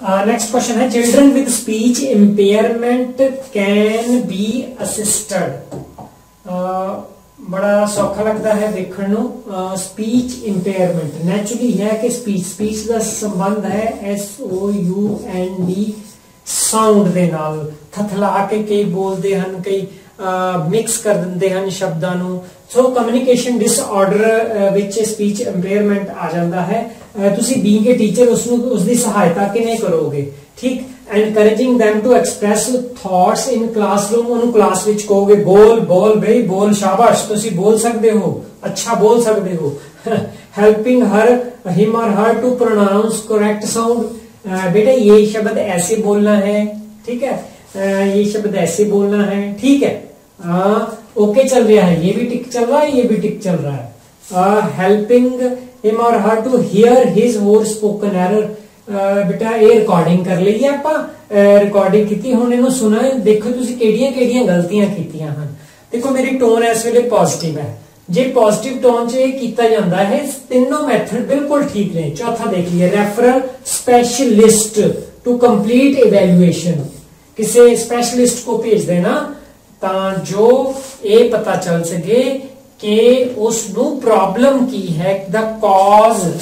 Next question है children with speech impairment can be assisted ਬੜਾ ਸੌਖਾ ਲੱਗਦਾ ਹੈ ਦੇਖਣ ਨੂੰ ਸਪੀਚ ਇੰਪੇਅਰਮੈਂਟ ਨੈਚੁਰਲੀ ਹੈ ਕਿ ਸਪੀਚ ਸਪੀਚ ਦਾ ਸੰਬੰਧ ਹੈ S O U N D sound ਦੇ ਨਾਲ ਥਥਲਾ ਕੇ ਕਈ ਬੋਲਦੇ ਹਨ ਕਈ ਮਿਕਸ ਕਰ ਦਿੰਦੇ ਹਨ ਸ਼ਬਦਾਂ ਨੂੰ ਸੋ ਕਮਿਊਨੀਕੇਸ਼ਨ ਡਿਸਆਰਡਰ ਵਿੱਚ ਸਪੀਚ ਇੰਪੇਅਰਮੈਂਟ ਆ ਜਾਂਦਾ ਹੈ ਤੁਸੀਂ ਬੀਇੰਗ ਅ ਟੀਚਰ ਉਸ ਨੂੰ ਉਸ ਦੀ ਸਹਾਇਤਾ ਕਿਵੇਂ ਕਰੋਗੇ ਠੀਕ encouraging them to express thoughts in classroom ਉਹਨੂੰ ਕਲਾਸ ਵਿੱਚ ਕਹੋਗੇ ਬੋਲ ਬੋਲ ਬਈ ਬੋਲ ਸ਼ਾਬਾਸ਼ ਤੁਸੀਂ ਬੋਲ ਸਕਦੇ ਹੋ ਅੱਛਾ ਬੋਲ ਸਕਦੇ ਹੋ ਹੈਲਪਿੰਗ ਹਰ ਹਿਮ और her to pronounce correct sound बेटा ये शब्द ऐसे बोलना है ठीक है ये शब्द ऐसे बोलना है ठीक है ओके चल रहा है ये भी टिक चल रहा है ये भी टिक चल रहा है helping him or her to hear his or spoken error ਬੇਟਾ ਇਹ ਰਿਕਾਰਡਿੰਗ ਕਰ ਲਈ ਹੈ ਆਪਾਂ ਰਿਕਾਰਡਿੰਗ ਕੀਤੀ ਹੁਣ ਇਹਨੂੰ ਸੁਣਾ ਦੇਖੋ ਤੁਸੀਂ ਕਿਹੜੀਆਂ ਕਿਹੜੀਆਂ ਗਲਤੀਆਂ ਕੀਤੀਆਂ ਹਨ ਦੇਖੋ ਮੇਰੀ ਟੋਨ ਇਸ ਵੇਲੇ ਪੋਜ਼ਿਟਿਵ ਹੈ ਜੇ ਪੋਜ਼ਿਟਿਵ ਟੋਨ 'ਚ ਇਹ ਕੀਤਾ ਜਾਂਦਾ ਹੈ ਤਿੰਨੋਂ ਮੈਥਡ ਬਿਲਕੁਲ ਠੀਕ ਨੇ ਚੌਥਾ ਦੇਖ ਲਈਏ referral specialist to complete evaluation ਕਿਸੇ ਸਪੈਸ਼ਲਿਸਟ ਕੋ ਭੇਜ ਦੇਣਾ ਤਾਂ ਜੋ ਇਹ ਪਤਾ ਚੱਲ ਸਕੇ ਕਿ ਉਸ ਨੂੰ ਪ੍ਰੋਬਲਮ ਕੀ ਹੈ? ਦਾ cause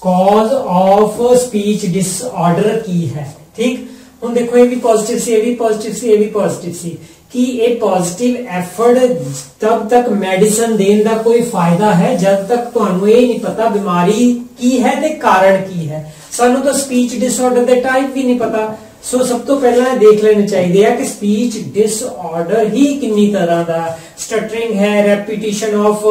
cause of speech disorder ਕੀ ਹੈ? ਠੀਕ? ਹੁਣ ਦੇਖੋ, ਇਹ ਵੀ ਪੋਜ਼ਿਟਿਵ ਸੀ, ਇਹ ਵੀ ਪੋਜ਼ਿਟਿਵ ਸੀ, ਇਹ ਵੀ ਪੋਜ਼ਿਟਿਵ ਸੀ। ਕਿ ਇਹ ਪੋਜ਼ਿਟਿਵ ਐਫਰਟ ਤਬ ਤੱਕ ਮੈਡੀਸਨ ਦੇਣ ਦਾ ਕੋਈ ਫਾਇਦਾ ਹੈ? ਜਦ ਤੱਕ ਤੁਹਾਨੂੰ ਇਹ ਨਹੀਂ ਪਤਾ ਬਿਮਾਰੀ ਕੀ ਹੈ ਤੇ ਕਾਰਨ ਕੀ ਹੈ। ਸਾਨੂੰ ਤਾਂ ਸਪੀਚ ਡਿਸਆਰਡਰ ਦੇ ਟਾਈਪ ਵੀ ਨਹੀਂ ਪਤਾ। ਸੋ ਸਭ ਤੋਂ ਪਹਿਲਾਂ ਦੇਖ ਲੈਣਾ ਚਾਹੀਦਾ ਹੈ ਕਿ ਸਪੀਚ ਡਿਸਆਰਡਰ ਹੀ ਕਿੰਨੀ ਤਰ੍ਹਾਂ ਦਾ ਸਟਟਰਿੰਗ ਹੈ ਰੈਪੀਟੀਸ਼ਨ ਆਫ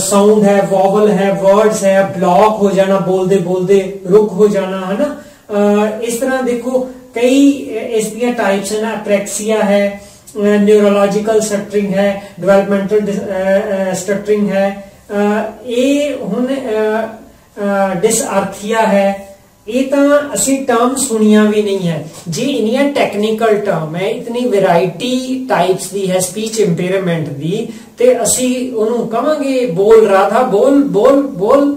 ਸਾਊਂਡ ਹੈ ਵੋਵਲ ਹੈ ਵਰਡਸ ਹੈ ਬਲੌਕ ਹੋ ਜਾਣਾ, ਬੋਲਦੇ ਬੋਲਦੇ ਰੁਕ ਹੋ ਜਾਣਾ ਹੈ ਇਸ ਤਰ੍ਹਾਂ ਦੇਖੋ, ਕਈ ਇਸ ਦੀਆਂ ਟਾਈਪਸ ਹਨ ਅਪ੍ਰੈਕਸੀਆ ਹੈ ਨਿਊਰੋਲੋਜੀਕਲ ਸਟਟਰਿੰਗ ਹੈ ਡਿਵੈਲਪਮੈਂਟਲ ਸਟਟਰਿੰਗ ਹੈ ਇਹ ਹੁਣ ਡਿਸਆਰਥੀਆ ਹੈ ਇਹ ਤਾਂ ਅਸੀਂ ਟਰਮ ਸੁਣੀਆਂ ਵੀ ਨਹੀਂ ਹੈ। ਜੇ ਇਨੀਆਂ ਟੈਕਨੀਕਲ ਟਰਮ ਹੈ, ਇਤਨੀ ਵੈਰਾਈਟੀ ਟਾਈਪਸ ਦੀ ਹੈ ਸਪੀਚ ਇੰਪੇਅਰਮੈਂਟ ਦੀ, ਤੇ ਅਸੀਂ ਉਹਨੂੰ ਕਹਾਂਗੇ ਬੋਲ ਰਾਧਾ, ਬੋਲ ਬੋਲ ਬੋਲ।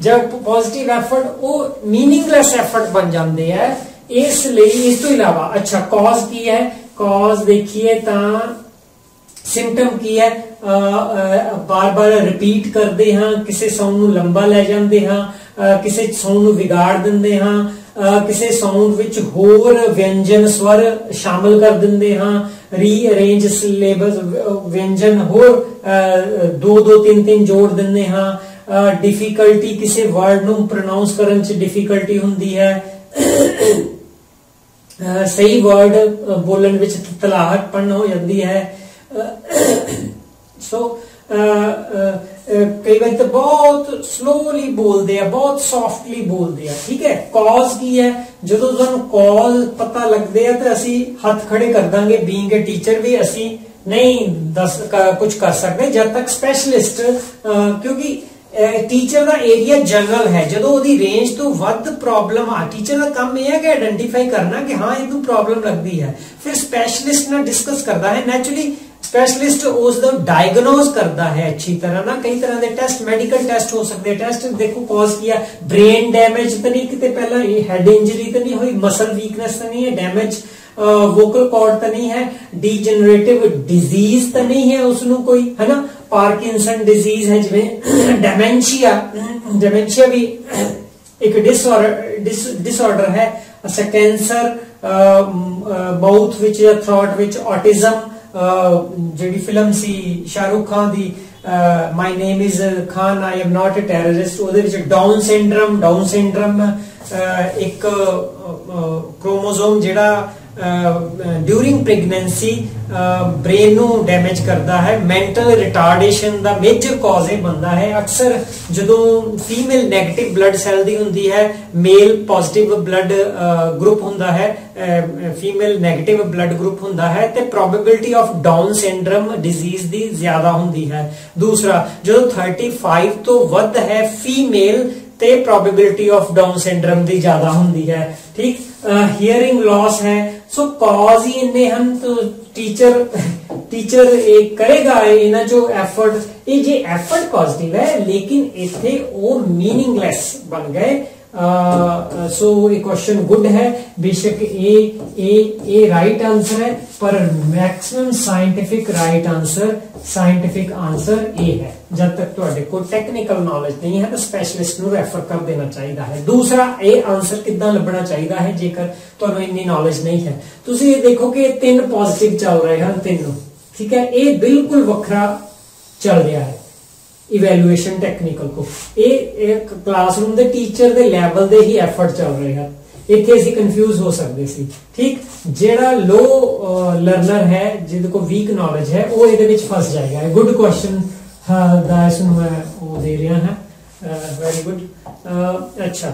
ਜਦ ਪੋਜ਼ਿਟਿਵ ਐਫਰਟ ਉਹ ਮੀਨਿੰਗਲੈਸ ਐਫਰਟ ਬਣ ਜਾਂਦੇ ਹੈ ਇਸ ਲਈ, ਇਸ ਤੋਂ ਇਲਾਵਾ, ਅੱਛਾ ਕਾਜ਼ ਕੀ ਹੈ? ਕਾਜ਼ ਦੇਖੀਏ ਤਾਂ ਸਿੰਪਟਮ ਕੀ ਹੈ? ਬਾਰ-ਬਾਰ ਰਿਪੀਟ ਕਰਦੇ ਹਾਂ, ਕਿਸੇ ਸਾਊਂਡ ਨੂੰ ਲੰਬਾ ਲੈ ਜਾਂਦੇ ਹਾਂ ਕਿਸੇ ਸਾਊਂਡ ਨੂੰ ਵਿਗਾੜ ਦਿੰਦੇ ਹਾਂ ਕਿਸੇ ਸਾਊਂਡ ਵਿੱਚ ਹੋਰ ਵਿਅੰਜਨ ਸਵਰ ਸ਼ਾਮਲ ਕਰ ਦਿੰਦੇ ਹਾਂ ਰੀਅਰੇਂਜ ਸਿਲੇਬਸ ਵਿਅੰਜਨ ਹੋਰ ਦੋ ਦੋ, ਤਿੰਨ ਤਿੰਨ ਜੋੜ ਦਿੰਦੇ ਹਾਂ ਡਿਫਿਕਲਟੀ ਕਿਸੇ ਵਰਡ ਨੂੰ ਪ੍ਰੋਨਾਂਸ ਕਰਨ 'ਚ ਡਿਫਿਕਲਟੀ ਹੁੰਦੀ ਹੈ। ਸਹੀ ਵਰਡ ਬੋਲਣ ਵਿੱਚ ਤਲਾਹਟ ਹੋ ਜਾਂਦੀ ਹੈ। ਸੋ ਕਈ ਵਾਰ ਤਾਂ ਬਹੁਤ ਸਲੋਲੀ ਬੋਲਦੇ ਆ, ਬਹੁਤ ਸੌਫਟਲੀ ਬੋਲਦੇ ਆ, ਠੀਕ ਹੈ? ਕਾਜ਼ ਕੀ ਹੈ? ਜਦੋਂ ਤੁਹਾਨੂੰ ਕਾਜ਼ ਪਤਾ ਲੱਗਦੇ ਆ ਤਾਂ ਅਸੀਂ ਹੱਥ ਖੜੇ ਕਰ ਦਾਂਗੇ ਬੀਇੰਗ ਅ ਟੀਚਰ ਵੀ ਅਸੀਂ ਨਹੀਂ ਦੱਸ ਕੁਝ ਕਰ ਸਕਦੇ, ਜਦ ਤੱਕ ਸਪੈਸ਼ਲਿਸਟ ਕਿਉਂਕਿ ਟੀਚਰ ਦਾ ਏਰੀਆ ਜਨਰਲ ਹੈ। ਜਦੋਂ ਉਹਦੀ ਰੇਂਜ ਤੋਂ ਵੱਧ ਪ੍ਰੋਬਲਮ ਆ ਟੀਚਰ ਦਾ ਕੰਮ ਇਹ ਹੈ ਕਿ ਆਇਡੈਂਟੀਫਾਈ ਕਰਨਾ ਕਿ ਹਾਂ, ਇਹਨੂੰ ਪ੍ਰੋਬਲਮ ਲੱਗਦੀ ਹੈ। ਫਿਰ ਸਪੈਸ਼ਲਿਸਟ ਨਾਲ ਡਿਸਕਸ ਕਰਦਾ ਹੈ। ਨੈਚੁਰਲੀ ਸਪੈਸ਼ਲਿਸਟ ਉਸ ਦਾ ਡਾਇਗਨੋਸ ਕਰਦਾ ਹੈ ਅੱਛੀ ਤਰ੍ਹਾਂ ਨਾ ਕਈ ਤਰ੍ਹਾਂ ਦੇ ਟੈਸਟ ਮੈਡੀਕਲ ਟੈਸਟ ਹੋ ਸਕਦੇ ਟੈਸਟ ਦੇਖੋ ਕਾਜ਼ ਕੀ ਹੈ ਬ੍ਰੇਨ ਡੈਮੇਜ ਤਾਂ ਨਹੀਂ, ਕਿਤੇ ਪਹਿਲਾਂ ਇਹ ਹੈਡ ਇੰਜਰੀ ਤਾਂ ਨਹੀਂ ਹੋਈ ਮਸਲ ਵੀਕਨੈਸ ਤਾਂ ਨਹੀਂ ਹੈ ਡੈਮੇਜ ਵੋਕਲ ਕਾਰਡ ਤਾਂ ਨਹੀਂ ਹੈ ਡੀਜਨਰੇਟਿਵ ਡਿਜ਼ੀਜ਼ ਤਾਂ ਨਹੀਂ ਹੈ ਉਸ ਨੂੰ ਕੋਈ, ਹੈਨਾ? ਪਾਰਕਿੰਸਨ ਡਿਜ਼ੀਜ਼ ਹੈ ਜਿਵੇਂ ਡੈਮੈਂਸ਼ੀਆ ਡੈਮੈਂਸ਼ੀਆ ਵੀ ਇੱਕ ਡਿਸਆਰਡਰ ਡਿਸਆਰਡਰ ਹੈ। ਅਸਾ ਕੈਂਸਰ ਮਾਊਥ ਵਿੱਚ ਜਾਂ ਥ੍ਰੋਟ ਵਿੱਚ ਆਟਿਜ਼ਮ ਜਿਹੜੀ ਫਿਲਮ ਸੀ ਸ਼ਾਹਰੁਖ ਖਾਨ ਦੀ My Name Is Khan I am not a terrorist ਉਹਦੇ ਵਿੱਚ ਡਾਊਨ ਸਿੰਡਰਮ ਡਾਊਨ ਸਿੰਡਰਮ ਇੱਕ ਕ੍ਰੋਮੋਸੋਮ ਜਿਹੜਾ ਡਿਊਰਿੰਗ ਪ੍ਰੈਗਨੈਂਸੀ ਬ੍ਰੇਨ ਨੂੰ ਡੈਮੇਜ ਕਰਦਾ ਹੈ ਮੈਂਟਲ ਰਿਟਾਰਡੇਸ਼ਨ ਦਾ ਮੇਜਰ ਕਾਜ਼ ਇਹ ਬੰਦਾ ਹੈ। ਅਕਸਰ ਜਦੋਂ ਫੀਮੇਲ 네ਗੇਟਿਵ ਬਲੱਡ ਸੈੱਲ ਦੀ ਹੁੰਦੀ ਹੈ ਮੇਲ ਪੋਜ਼ਿਟਿਵ ਬਲੱਡ ਗਰੁੱਪ ਹੁੰਦਾ ਹੈ ਫੀਮੇਲ 네ਗੇਟਿਵ ਬਲੱਡ ਗਰੁੱਪ ਹੁੰਦਾ ਹੈ, ਤੇ probability of Down syndrome disease ਦੀ ਜ਼ਿਆਦਾ ਹੁੰਦੀ ਹੈ। ਦੂਸਰਾ, ਜਦੋਂ 35 ਤੋਂ ਵੱਧ ਹੈ ਫੀਮੇਲ ਤੇ ਪ੍ਰੋਬੇਬਿਲਿਟੀ ਆਫ ਡਾਊਨ ਸਿੰਡਰਮ ਦੀ ਜ਼ਿਆਦਾ ਹੁੰਦੀ ਹੈ। ਠੀਕ? ਹੀਅਰਿੰਗ ਲਾਸ ਹੈ ਸੋ ਕਾਜ਼ ਹੀ ਇੰਨੇ ਹਨ ਤਾਂ ਟੀਚਰ ਟੀਚਰ ਇਹ ਕਰੇਗਾ ਇਹਨਾਂ ਜੋ ਐਫਰਟ ਇਹ ਜੇ ਐਫਰਟ ਪੋਜ਼ਿਟਿਵ ਹੈ ਲੇਕਿਨ ਇੱਥੇ ਉਹ ਮੀਨਿੰਗਲੈਸ ਬਣ ਗਏ सो ये क्वेश्चन गुड है बेशक ए ए ए राइट आंसर है पर maximum scientific right answer scientific answer ए है जब तक ਤੁਹਾਡੇ ਕੋਲ ਟੈਕਨੀਕਲ ਨੌਲੇਜ ਨਹੀਂ ਹੈ ਤਾਂ ਸਪੈਸ਼ਲਿਸਟ ਨੂੰ ਰੈਫਰ ਕਰ ਦੇਣਾ ਚਾਹੀਦਾ ਹੈ ਦੂਸਰਾ ਇਹ ਆਨਸਰ ਕਿੱਦਾਂ ਲੱਭਣਾ ਚਾਹੀਦਾ ਹੈ ਜੇਕਰ ਤੁਹਾਨੂੰ ਇੰਨੀ ਨੌਲੇਜ ਨਹੀਂ ਹੈ ਤੁਸੀਂ ਇਹ ਦੇਖੋ ਕਿ ਇਹ ਤਿੰਨ ਪੋਜ਼ਿਟਿਵ ਚੱਲ ਰਹੇ ਹਨ ਤਿੰਨੋਂ ਠੀਕ ਹੈ ਇਹ ਬਿਲਕੁਲ ਵੱਖਰਾ ਚੱਲ ਰਿਹਾ ਹੈ ਇਵੈਲੂਏਸ਼ਨ ਟੈਕਨੀਕਲ ਕੋ। ਇਹ ਇੱਕ ਕਲਾਸਰੂਮ ਦੇ ਟੀਚਰ ਦੇ ਲੈਵਲ ਦੇ ਹੀ ਐਫਰਟ ਚੱਲ ਰਹੇ ਇੱਥੇ ਅਸੀਂ ਕਨਫਿਊਜ਼ ਹੋ ਸਕਦੇ ਸੀ। ਠੀਕ? ਜਿਹੜਾ ਲੋ ਲਰਨਰ ਹੈ, ਜਿਹਦੇ ਕੋ ਵੀਕ ਨੌਲੇਜ ਹੈ, ਉਹ ਇਹਦੇ ਵਿੱਚ ਫਸ ਜਾਏਗਾ। ਗੁੱਡ ਕੁਐਸਚਨ ਦਾ ਇਸ ਨੂੰ ਮੈਂ ਉਹ ਦੇ ਰਿਹਾ ਹਾਂ। ਵੈਰੀ ਗੁੱਡ ਅੱਛਾ।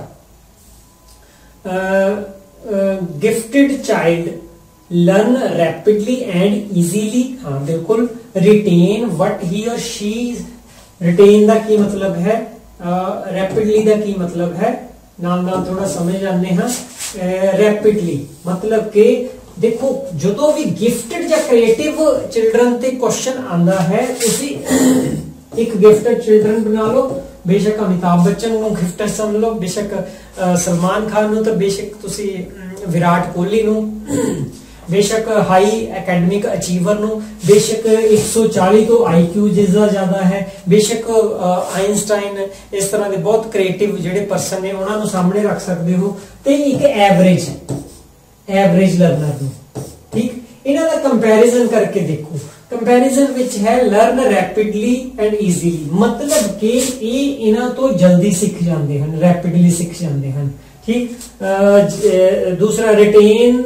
Gifted child learn rapidly and easily ਹਾਂ, ਬਿਲਕੁਲ। retain what he or she retain ਦਾ ਕੀ ਮਤਲਬ ਹੈ? ਰੈਪਿਡਲੀ ਦਾ ਕੀ ਮਤਲਬ ਹੈ? ਨਾਲ ਨਾਲ ਥੋੜਾ ਸਮਝ ਜਾਂਦੇ ਹਾਂ। ਰੈਪਿਡਲੀ ਮਤਲਬ ਕਿ ਦੇਖੋ, ਜਦੋਂ ਵੀ ਗਿਫਟਡ ਜਾਂ ਕ੍ਰੀਏਟਿਵ ਚਿਲड्रन ਤੇ ਕੁਐਸਚਨ ਆਂਦਾ ਹੈ, ਤੁਸੀਂ ਇੱਕ ਗਿਫਟਡ ਚਿਲड्रन ਬਣਾ ਲਓ। ਬੇਸ਼ੱਕ ਅਮਿਤਾਭ ਬੱਚਨ ਨੂੰ ਗਿਫਟਡ ਸਮਝ ਲਓ। ਬੇਸ਼ੱਕ ਸਲਮਾਨ ਖਾਨ ਨੂੰ ਤਾਂ ਬੇਸ਼ੱਕ ਤੁਸੀਂ ਵਿਰਾਟ ਕੋਹਲੀ ਨੂੰ। ਬੇਸ਼ੱਕ ਹਾਈ ਅਕੈਡਮਿਕ ਅਚੀਵਰ ਨੂੰ ਬੇਸ਼ੱਕ 140 ਤੋਂ ਆਈਕਿਊ ਜਿਸਦਾ ਜ਼ਿਆਦਾ ਹੈ, ਬੇਸ਼ੱਕ ਆਇਨਸਟਾਈਨ ਇਸ ਤਰ੍ਹਾਂ ਦੇ ਬਹੁਤ ਕ੍ਰੀਏਟਿਵ ਜਿਹੜੇ ਪਰਸਨ ਨੇ, ਉਹਨਾਂ ਨੂੰ ਸਾਹਮਣੇ ਰੱਖ ਸਕਦੇ ਹੋ ਤੇ ਇੱਕ ਐਵਰੇਜ ਐਵਰੇਜ ਲਰਨਰ ਨੂੰ, ਠੀਕ? ਇਹਨਾਂ ਦਾ ਕੰਪੈਰੀਜ਼ਨ ਕਰਕੇ ਦੇਖੋ। ਕੰਪੈਰੀਜ਼ਨ ਵਿੱਚ ਹੈ ਲਰਨ ਰੈਪਿਡਲੀ ਐਂਡ ਈਜ਼ੀਲੀ ਮਤਲਬ ਕਿ ਇਹ ਇਹਨਾਂ ਤੋਂ ਜਲਦੀ ਸਿੱਖ ਜਾਂਦੇ ਹਨ ਰੈਪਿਡਲੀ ਸਿੱਖ ਜਾਂਦੇ ਹਨ, ਠੀਕ? ਦੂਸਰਾ retain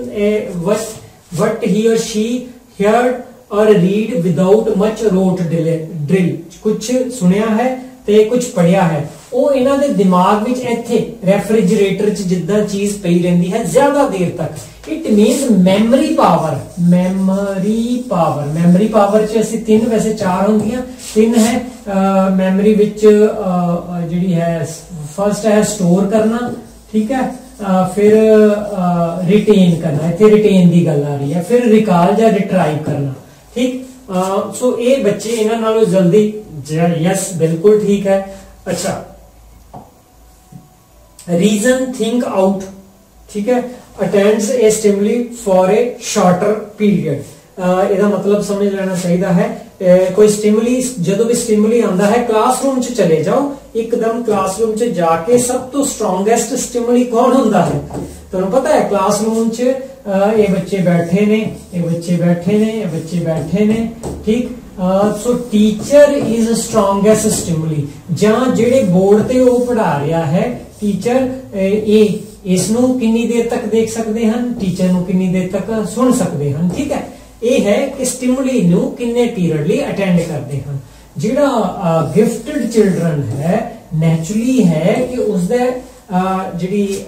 what what he or she heard or read without much rote drill. ਕੁਝ ਸੁਣਿਆ ਹੈ ਤੇ ਕੁਝ ਪੜਿਆ ਹੈ ਉਹ ਇਹਨਾਂ ਦੇ ਦਿਮਾਗ ਵਿੱਚ ਇੱਥੇ ਰੈਫ੍ਰਿਜਰੇਟਰ 'ਚ ਜਿੱਦਾਂ ਚੀਜ਼ ਪਈ ਰਹਿੰਦੀ ਹੈ ਜ਼ਿਆਦਾ ਦੇਰ ਤੱਕ it means memory power memory power memory power 'ਚ ਅਸੀਂ ਤਿੰਨ ਵੈਸੇ ਚਾਰ ਹੁੰਦੀਆਂ ਤਿੰਨ ਹੈ ਮੈਮਰੀ ਵਿੱਚ ਜਿਹੜੀ ਹੈ ਫਰਸਟ ਹੈ ਸਟੋਰ ਕਰਨਾ ਠੀਕ ਹੈ ਫਿਰ ਰਿਟੇਨ ਕਰਨਾ, ਇੱਥੇ ਰਿਟੇਨ ਦੀ ਗੱਲ ਆ ਰਹੀ ਹੈ। ਫਿਰ ਰਿਕਾਲ ਜਾਂ ਰਿਟਰਾਈਵ ਕਰਨਾ, ਠੀਕ? ਸੋ ਇਹ ਬੱਚੇ ਇਹਨਾਂ ਨਾਲੋਂ ਜਲਦੀ ਯਸ ਬਿਲਕੁਲ ਠੀਕ ਹੈ। ਅੱਛਾ। ਰੀਜ਼ਨ ਥਿੰਕ ਆਊਟ ਠੀਕ ਹੈ? Attends a stimuli for a shorter period ਇਹਦਾ ਮਤਲਬ ਸਮਝ ਲੈਣਾ ਚਾਹੀਦਾ ਹੈ। ਕੋਈ ਸਟਿਮੂਲੀ ਜਦੋਂ ਵੀ ਸਟਿਮੂਲੀ ਆਉਂਦਾ ਹੈ ਕਲਾਸਰੂਮ 'ਚ ਚਲੇ ਜਾਓ। ਇੱਕਦਮ ਕਲਾਸਰੂਮ 'ਚ ਜਾ ਕੇ ਸਭ ਤੋਂ ਸਟਰੋਂਗੈਸਟ ਸਟਿਮੂਲੀ ਕੌਣ ਹੁੰਦਾ ਹੈ? ਤੁਹਾਨੂੰ ਪਤਾ ਹੈ ਕਲਾਸਰੂਮ 'ਚ ਇਹ ਬੱਚੇ ਬੈਠੇ ਨੇ, ਇਹ ਬੱਚੇ ਬੈਠੇ ਨੇ, ਇਹ ਬੱਚੇ ਬੈਠੇ ਨੇ, ਠੀਕ? So teacher is strongest stimuli ਜਾਂ ਜਿਹੜੇ ਬੋਰਡ ਤੇ ਉਹ ਪੜ੍ਹਾ ਰਿਹਾ ਹੈ ਟੀਚਰ ਇਹ, ਇਸ ਨੂੰ ਕਿੰਨੀ ਦੇਰ ਤੱਕ ਦੇਖ ਸਕਦੇ ਹਨ? ਟੀਚਰ ਨੂੰ ਕਿੰਨੀ ਦੇਰ ਤੱਕ ਸੁਣ ਸਕਦੇ ਹਨ, ਠੀਕ ਹੈ? ਇਹ ਹੈ ਕਿ ਸਟਿਮੂਲੀ ਨੂੰ ਕਿੰਨੇ ਪੀਰੀਅਡ ਲਈ ਅਟੈਂਡ ਕਰਦੇ ਹਨ? ਜਿਹੜਾ ਗਿਫਟਡ ਚਿਲड्रन ਹੈ ਨੇਚਰਲੀ ਹੈ ਕਿ ਉਸ ਦਾ ਜਿਹੜੀ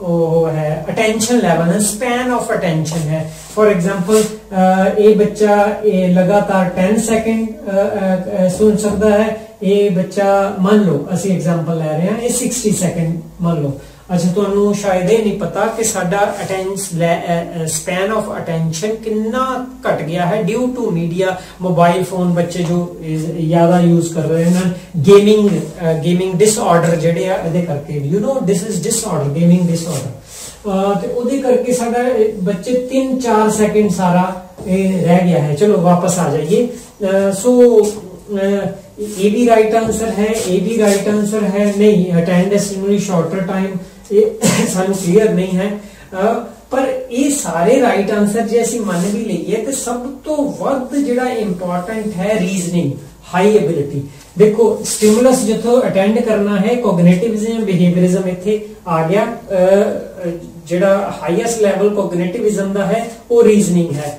ਉਹ ਹੈ ਅਟੈਂਸ਼ਨ ਲੈਵਲ ਹੈ ਸਪੈਨ ਆਫ ਅਟੈਂਸ਼ਨ ਹੈ। ਫੋਰ ਐਗਜ਼ਾਮਪਲ ਇਹ ਬੱਚਾ, ਇਹ ਲਗਾਤਾਰ 10 ਸੈਕਿੰਡ ਸੁਣ ਸਕਦਾ ਹੈ। ਇਹ ਬੱਚਾ, ਮੰਨ ਲਓ, ਅਸੀਂ ਐਗਜ਼ਾਮਪਲ ਲੈ ਰਹੇ ਹਾਂ, ਇਹ 60 ਸੈਕਿੰਡ ਮੰਨ ਲਓ। ਅੱਛਾ ਤੁਹਾਨੂੰ ਸ਼ਾਇਦ ਇਹ ਨਹੀਂ ਪਤਾ ਕਿ ਸਾਡਾ ਅਟੈਂਸ਼ਨ ਸਪੈਨ ਆਫ ਅਟੈਂਸ਼ਨ ਕਿੰਨਾ ਘਟ ਗਿਆ ਹੈ due to media mobile phone ਬੱਚੇ ਜੋ ਜ਼ਿਆਦਾ ਯੂਜ਼ ਕਰ ਰਹੇ ਹਨ ਗੇਮਿੰਗ ਗੇਮਿੰਗ ਡਿਸਆਰਡਰ ਜਿਹੜੇ ਆ, ਇਹਦੇ ਕਰਕੇ you know this is disorder gaming disorder ਤੇ ਉਹਦੇ ਕਰਕੇ ਸਾਡਾ ਬੱਚੇ 3-4 ਸੈਕਿੰਡ ਸਾਰਾ ਇਹ ਰਹਿ ਗਿਆ ਹੈ। ਚਲੋ, ਵਾਪਸ ਆ ਜਾਈਏ। ਸੋ ਇਹ ਵੀ ਰਾਈਟ ਆਨਸਰ ਹੈ, ਇਹ ਵੀ ਰਾਈਟ ਆਨਸਰ ਹੈ। ਨਹੀਂ ਅਟੈਂਡ ਸਟਿਮੂਲੀ ਸ਼ਾਰਟਰ ਇਹ ਸਾਨੂੰ ਕਲੀਅਰ ਨਹੀਂ ਹੈ। ਪਰ ਇਹ ਸਾਰੇ ਰਾਈਟ ਆਨਸਰ ਜੇ ਅਸੀਂ ਮੰਨ ਵੀ ਲਈਏ ਤੇ ਸਭ ਤੋਂ ਵੱਧ ਜਿਹੜਾ ਇੰਪੋਰਟੈਂਟ ਹੈ ਰੀਜ਼ਨਿੰਗ ਹਾਈ ਐਬਿਲਿਟੀ ਦੇਖੋ ਸਟਿਮੂਲਸ ਜਿੱਥੋਂ ਅਟੈਂਡ ਕਰਨਾ ਹੈ ਕੋਗਨੀਟਿਵਿਜ਼ਮ ਬਿਹੇਵੀਅਰਿਜ਼ਮ ਇੱਥੇ ਆ ਗਿਆ। ਜਿਹੜਾ ਹਾਈਐਸਟ ਲੈਵਲ ਕੋਗਨੀਟਿਵਿਜ਼ਮ ਦਾ ਹੈ, ਉਹ ਰੀਜ਼ਨਿੰਗ ਹੈ।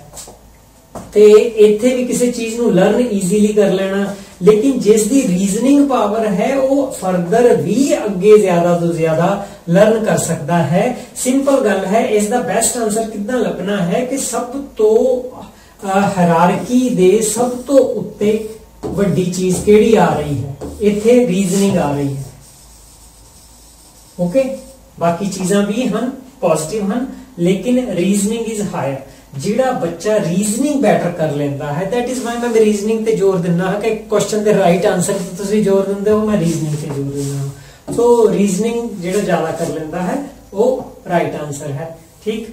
ਤੇ ਇੱਥੇ ਵੀ ਕਿਸੇ ਚੀਜ਼ ਨੂੰ ਲਰਨ ਈਜ਼ੀਲੀ ਕਰ ਲੈਣਾ, ਲੇਕਿਨ ਜਿਸ ਦੀ ਰੀਜ਼ਨਿੰਗ ਪਾਵਰ ਹੈ, ਉਹ ਫਰਦਰ ਵੀ ਅੱਗੇ ਜ਼ਿਆਦਾ ਤੋਂ ਜ਼ਿਆਦਾ ਲਰਨ ਕਰ ਸਕਦਾ ਹੈ ਸਿੰਪਲ ਗੱਲ ਹੈ ਇਸ ਦਾ ਬੈਸਟ ਆਨਸਰ ਕਿੱਦਾਂ ਲੱਭਣਾ ਹੈ ਕਿ ਸਭ ਤੋਂ ਹਾਇਰਾਰਕੀ ਦੇ ਸਭ ਤੋਂ ਉੱਤੇ ਵੱਡੀ ਚੀਜ਼ ਕਿਹੜੀ ਆ ਰਹੀ ਹੈ ਇੱਥੇ ਰੀਜ਼ਨਿੰਗ ਆ ਰਹੀ ਹੈ ਓਕੇ ਬਾਕੀ ਚੀਜ਼ਾਂ ਵੀ ਹਨ ਪੋਜ਼ਿਟਿਵ ਹਨ ਲੇਕਿਨ ਰੀਜ਼ਨਿੰਗ ਇਜ਼ ਹਾਇਰ ਜਿਹੜਾ ਬੱਚਾ ਰੀਜ਼ਨਿੰਗ ਬੈਟਰ ਕਰ ਲੈਂਦਾ ਹੈ ਦੈਟ ਇਜ਼ ਵਾਈ ਮੈਂ ਰੀਜ਼ਨਿੰਗ ਤੇ ਜ਼ੋਰ ਦਿੰਦਾ ਹਾਂ ਕਿ ਕੁਐਸਚਨ ਦੇ ਰਾਈਟ ਆਨਸਰ ਤੇ ਤੁਸੀਂ ਜ਼ੋਰ ਦਿੰਦੇ ਹੋ ਮੈਂ ਰੀਜ਼ਨਿੰਗ ਤੇ ਜ਼ੋਰ ਦਿੰਦਾ ਹਾਂ ਸੋ ਰੀਜ਼ਨਿੰਗ ਜਿਹੜਾ ਜ਼ਿਆਦਾ ਕਰ ਲੈਂਦਾ ਹੈ ਉਹ ਰਾਈਟ ਆਨਸਰ ਹੈ ਠੀਕ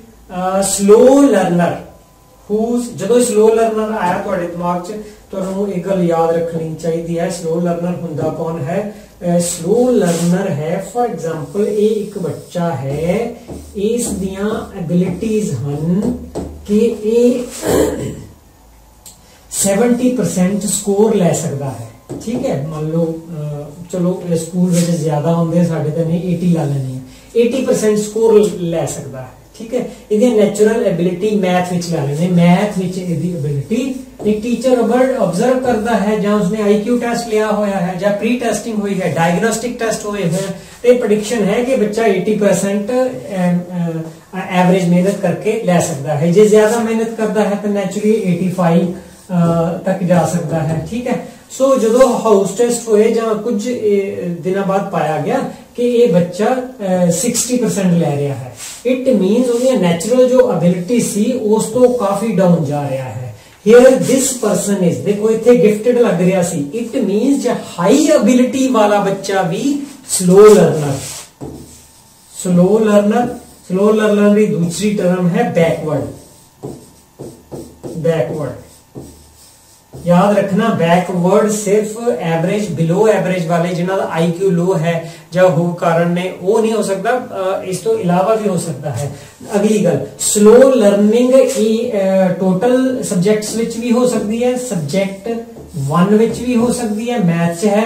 ਸਲੋ ਲਰਨਰ ਹੂਸ ਜਦੋਂ ਸਲੋ ਲਰਨਰ ਆਇਆ ਤੁਹਾਡੇ ਦਿਮਾਗ 'ਚ ਤੁਹਾਨੂੰ ਇਹ ਗੱਲ ਯਾਦ ਰੱਖਣੀ ਚਾਹੀਦੀ ਹੈ ਸਲੋ ਲਰਨਰ ਹੁੰਦਾ ਕੌਣ ਹੈ ਸਲੋ ਲਰਨਰ ਹੈ ਫॉर ਐਗਜ਼ਾਮਪਲ ਇਹ ਇੱਕ ਬੱਚਾ ਹੈ ਇਸ ਦੀਆਂ ਐਬਿਲਿਟੀਆਂ ਹਨ ਕਿ ਇਹ 70% ਸਕੋਰ ਲੈ ਸਕਦਾ ਹੈ ਠੀਕ ਹੈ, ਮੰਨ ਲਓ ਚਲੋ ਸਕੂਲ ਵਿੱਚ ਜ਼ਿਆਦਾ ਹੁੰਦੇ ਸਾਡੇ ਤਾਂ ਨਹੀਂ 80 ਲਾ ਲੈਣੇ 80% ਸਕੋਰ ਲੈ ਸਕਦਾ ਹੈ, ਠੀਕ ਹੈ। ਇਹਦੀ ਨੈਚੁਰਲ ਐਬਿਲਿਟੀ ਮੈਥ ਵਿੱਚ ਲੈ ਲੈਣੇ ਮੈਥ ਵਿੱਚ ਇਹਦੀ ਐਬਿਲਿਟੀ ਇੱਕ ਟੀਚਰ ਆਬਜ਼ਰਵ ਕਰਦਾ ਹੈ ਜਾਂ ਉਸਨੇ ਆਈਕਿਊ ਟੈਸਟ ਲਿਆ ਹੋਇਆ ਹੈ ਜਾਂ ਪ੍ਰੀ ਟੈਸਟਿੰਗ ਹੋਈ ਹੈ ਡਾਇਗਨੋਸਟਿਕ ਟੈਸਟ ਹੋਏ ਹੈ, ਤੇ ਪ੍ਰੈਡਿਕਸ਼ਨ ਹੈ ਕਿ ਬੱਚਾ 80% ਐਵਰੇਜ ਮਿਹਨਤ ਕਰਕੇ ਲੈ ਸਕਦਾ ਹੈ। ਜੇ ਜ਼ਿਆਦਾ ਮਿਹਨਤ ਕਰਦਾ ਹੈ, ਤਾਂ ਨੈਚੁਰਲੀ 85 ਤੱਕ ਜਾ ਸਕਦਾ ਹੈ, ਠੀਕ ਹੈ। ਸੋ ਜਦੋਂ ਹਾਊਸ ਟੈਸਟ ਹੋਏ ਜਾਂ ਕੁਝ ਦਿਨਾਂ ਬਾਅਦ ਪਾਇਆ ਗਿਆ ਕਿ ਇਹ ਬੱਚਾ 60% ਲੈ ਰਿਹਾ ਹੈ। ਇਟ ਮੀਨਸ ਉਹਦੀ ਨੈਚੁਰਲ ਜੋ ਅਬਿਲਿਟੀ ਸੀ, ਉਸ ਤੋਂ ਕਾਫੀ ਡਾਊਨ ਜਾ ਰਿਹਾ ਹੈ। ਹੇਅਰ ਦਿਸ ਪਰਸਨ ਇਜ਼ ਦੇਖੋ ਇੱਥੇ ਗਿਫਟਡ ਲੱਗ ਰਿਹਾ ਸੀ। ਇਟ ਮੀਨਸ ਜੇ ਹਾਈ ਅਬਿਲਿਟੀ ਵਾਲਾ ਬੱਚਾ ਵੀ slow learner slow learner slow learner ਦੀ ਦੂਸਰੀ ਟਰਮ ਹੈ ਬੈਕਵਰਡ ਬੈਕਵਰਡ ਯਾਦ ਰੱਖਣਾ ਬੈਕਵਰਡ ਸਿਰਫ ਐਵਰੇਜ ਬਿਲੋ ਐਵਰੇਜ ਵਾਲੇ ਜਿਨ੍ਹਾਂ ਦਾ ਆਈਕਿਊ ਲੋ ਹੈ ਜਾਂ ਹੋ ਕਾਰਨ ਨੇ, ਉਹ ਨਹੀਂ ਹੋ ਸਕਦਾ ਇਸ ਤੋਂ ਇਲਾਵਾ ਵੀ ਹੋ ਸਕਦਾ ਹੈ। ਅਗਲੀ ਗੱਲ ਸਲੋ ਲਰਨਿੰਗ ਇਹ ਟੋਟਲ ਸਬਜੈਕਟਸ ਵਿੱਚ ਵੀ ਹੋ ਸਕਦੀ ਹੈ ਸਬਜੈਕਟ 1 ਵਿੱਚ ਵੀ ਹੋ ਸਕਦੀ ਹੈ ਮੈਥ 'ਚ ਹੈ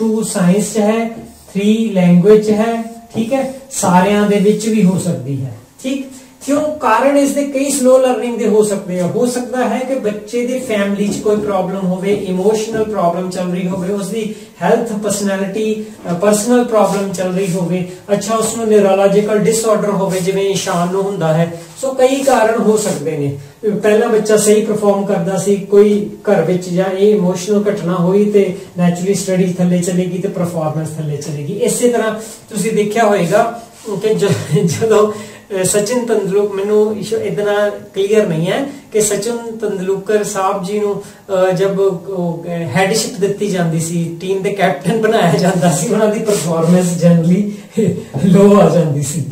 2 ਸਾਇੰਸ 'ਚ ਹੈ 3 ਲੈਂਗੁਏਜ 'ਚ ਹੈ, ਠੀਕ ਹੈ, ਸਾਰਿਆਂ ਦੇ ਵਿੱਚ ਵੀ ਹੋ ਸਕਦੀ ਹੈ, ਠੀਕ? ਕਿਉਂ? ਕਾਰਨ ਇਸ ਦੇ ਕਈ ਸਲੋ ਲਰਨਿੰਗ ਦੇ ਹੋ ਸਕਦੇ ਆ। ਹੋ ਸਕਦਾ ਹੈ ਕਿ ਬੱਚੇ ਦੀ ਫੈਮਿਲੀ 'ਚ ਕੋਈ ਪ੍ਰੋਬਲਮ ਹੋਵੇ ਇਮੋਸ਼ਨਲ ਪ੍ਰੋਬਲਮ ਚੱਲ ਰਹੀ ਹੋਵੇ ਉਸ ਦੀ ਹੈਲਥ ਪਰਸਨੈਲਿਟੀ ਪਰਸਨਲ ਪ੍ਰੋਬਲਮ ਚੱਲ ਰਹੀ ਹੋਵੇ। ਅੱਛਾ ਉਸ ਨੂੰ ਨਿਊਰੋਲੋਜੀਕਲ ਡਿਸਆਰਡਰ ਹੋਵੇ, ਜਿਵੇਂ ਇਸ਼ਾਨ ਨੂੰ ਹੁੰਦਾ ਹੈ। ਸੋ ਕਈ ਕਾਰਨ ਹੋ ਸਕਦੇ ਨੇ। ਪਹਿਲਾ ਬੱਚਾ ਸਹੀ ਪਰਫਾਰਮ ਕਰਦਾ ਸੀ, ਕੋਈ ਘਰ ਵਿੱਚ ਜਾਂ ਇਹ ਇਮੋਸ਼ਨਲ ਘਟਨਾ ਹੋਈ ਤੇ ਨੈਚੁਰਲੀ ਸਟੱਡੀ ਥੱਲੇ ਚਲੇਗੀ ਤੇ ਪਰਫਾਰਮੈਂਸ ਥੱਲੇ ਚਲੇਗੀ। ਇਸੇ ਤਰ੍ਹਾਂ ਤੁਸੀਂ ਦੇਖਿਆ ਹੋਵੇਗਾ ਕਿ ਜਦੋਂ ਸਚਿਨ ਤੰਦੁਲਕਰ ਮੈਨੂੰ ਇਤਨਾ ਕਲੀਅਰ ਨਹੀਂ ਹੈ ਕਿ ਸਚਿਨ ਤੰਦੁਲਕਰ ਸਾਹਿਬ ਜੀ ਨੂੰ ਜਬ ਹੈਡਸ਼ਿਪ ਦਿੱਤੀ ਜਾਂਦੀ ਸੀ ਟੀਮ ਦੇ ਕੈਪਟਨ ਬਣਾਇਆ ਜਾਂਦਾ ਸੀ, ਉਹਨਾਂ ਦੀ ਪਰਫਾਰਮੈਂਸ ਜਨਰਲੀ ਲੋ ਆ ਜਾਂਦੀ ਸੀ।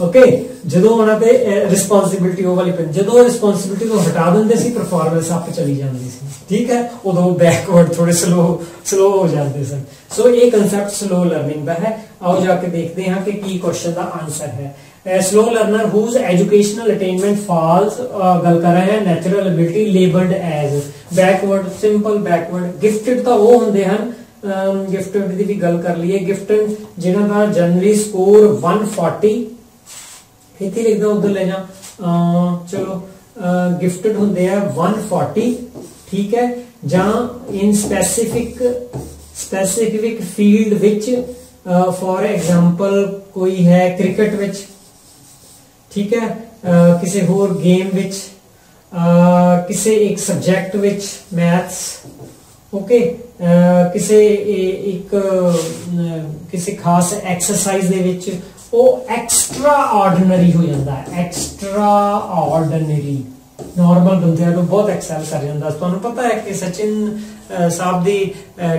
ਓਕੇ ਜਦੋਂ ਉਹਨਾਂ ਤੇ ਰਿਸਪੌਂਸਿਬਿਲਟੀ ਉਹ ਵਾਲੀ ਜਦੋਂ ਰਿਸਪੌਂਸਿਬਿਲਟੀ ਨੂੰ ਹਟਾ ਦਿੰਦੇ ਸੀ ਪਰਫਾਰਮੈਂਸ ਆਪ ਚਲੀ ਜਾਂਦੀ ਸੀ। ਠੀਕ ਹੈ? ਉਦੋਂ ਬੈਕਵਰਡ ਥੋੜੇ ਸਲੋ ਸਲੋ ਹੋ ਜਾਂਦੇ ਸਨ। ਸੋ ਇਹ ਕਨਸੈਪਟ ਸਲੋ ਲਰਨਿੰਗ ਦਾ ਹੈ। ਆਓ ਜਾ ਕੇ ਦੇਖਦੇ ਹਾਂ ਕਿ ਕੀ ਕੁਐਸਚਨ ਦਾ ਆਨਸਰ ਹੈ। Slow learner whose educational attainment falls ਗੱਲ ਕਰ ਰਹੇ ਹਾਂ natural ability labelled as backward simple backward gifted ਤਾਂ ਉਹ ਹੁੰਦੇ ਹਨ ਗਿਫਟਡ ਦੀ ਵੀ ਗੱਲ ਕਰ ਲਈਏ ਗਿਫਟਡ ਜਿਹਨਾਂ ਦਾ ਜਨਰਲੀ ਸਕੋਰ 140 ਇੱਥੇ ਲਿਖਦਾ ਉਧਰ ਲੈ ਜਾ ਚਲੋ ਗਿਫਟਡ ਹੁੰਦੇ ਆ 140 ਠੀਕ ਹੈ, ਜਾਂ ਇਨ ਸਪੈਸੀਫਿਕ ਸਪੈਸੀਫਿਕ ਫੀਲਡ ਵਿੱਚ ਫੋਰ ਐਗਜ਼ਾਮਪਲ ਕੋਈ ਹੈ ਕ੍ਰਿਕਟ ਵਿੱਚ ਠੀਕ ਹੈ? ਕਿਸੇ ਹੋਰ ਗੇਮ ਵਿੱਚ ਕਿਸੇ ਇੱਕ ਸਬਜੈਕਟ ਵਿੱਚ ਮੈਥਸ ਓਕੇ ਕਿਸੇ ਇੱਕ ਕਿਸੇ ਖਾਸ ਐਕਸਰਸਾਈਜ਼ ਦੇ ਵਿੱਚ ਉਹ ਐਕਸਟਰਾ ਆਰਡੀਨਰੀ ਹੋ ਜਾਂਦਾ ਹੈ। ਐਕਸਟਰਾ ਆਰਡੀਨਰੀ ਨਾਰਮਲ ਬੰਦਿਆਂ ਨੂੰ ਬਹੁਤ ਐਕਸੈਲ ਕਰ ਜਾਂਦਾ। ਤੁਹਾਨੂੰ ਪਤਾ ਹੈ ਕਿ ਸਚਿਨ ਸਾਹਿਬ ਦੀ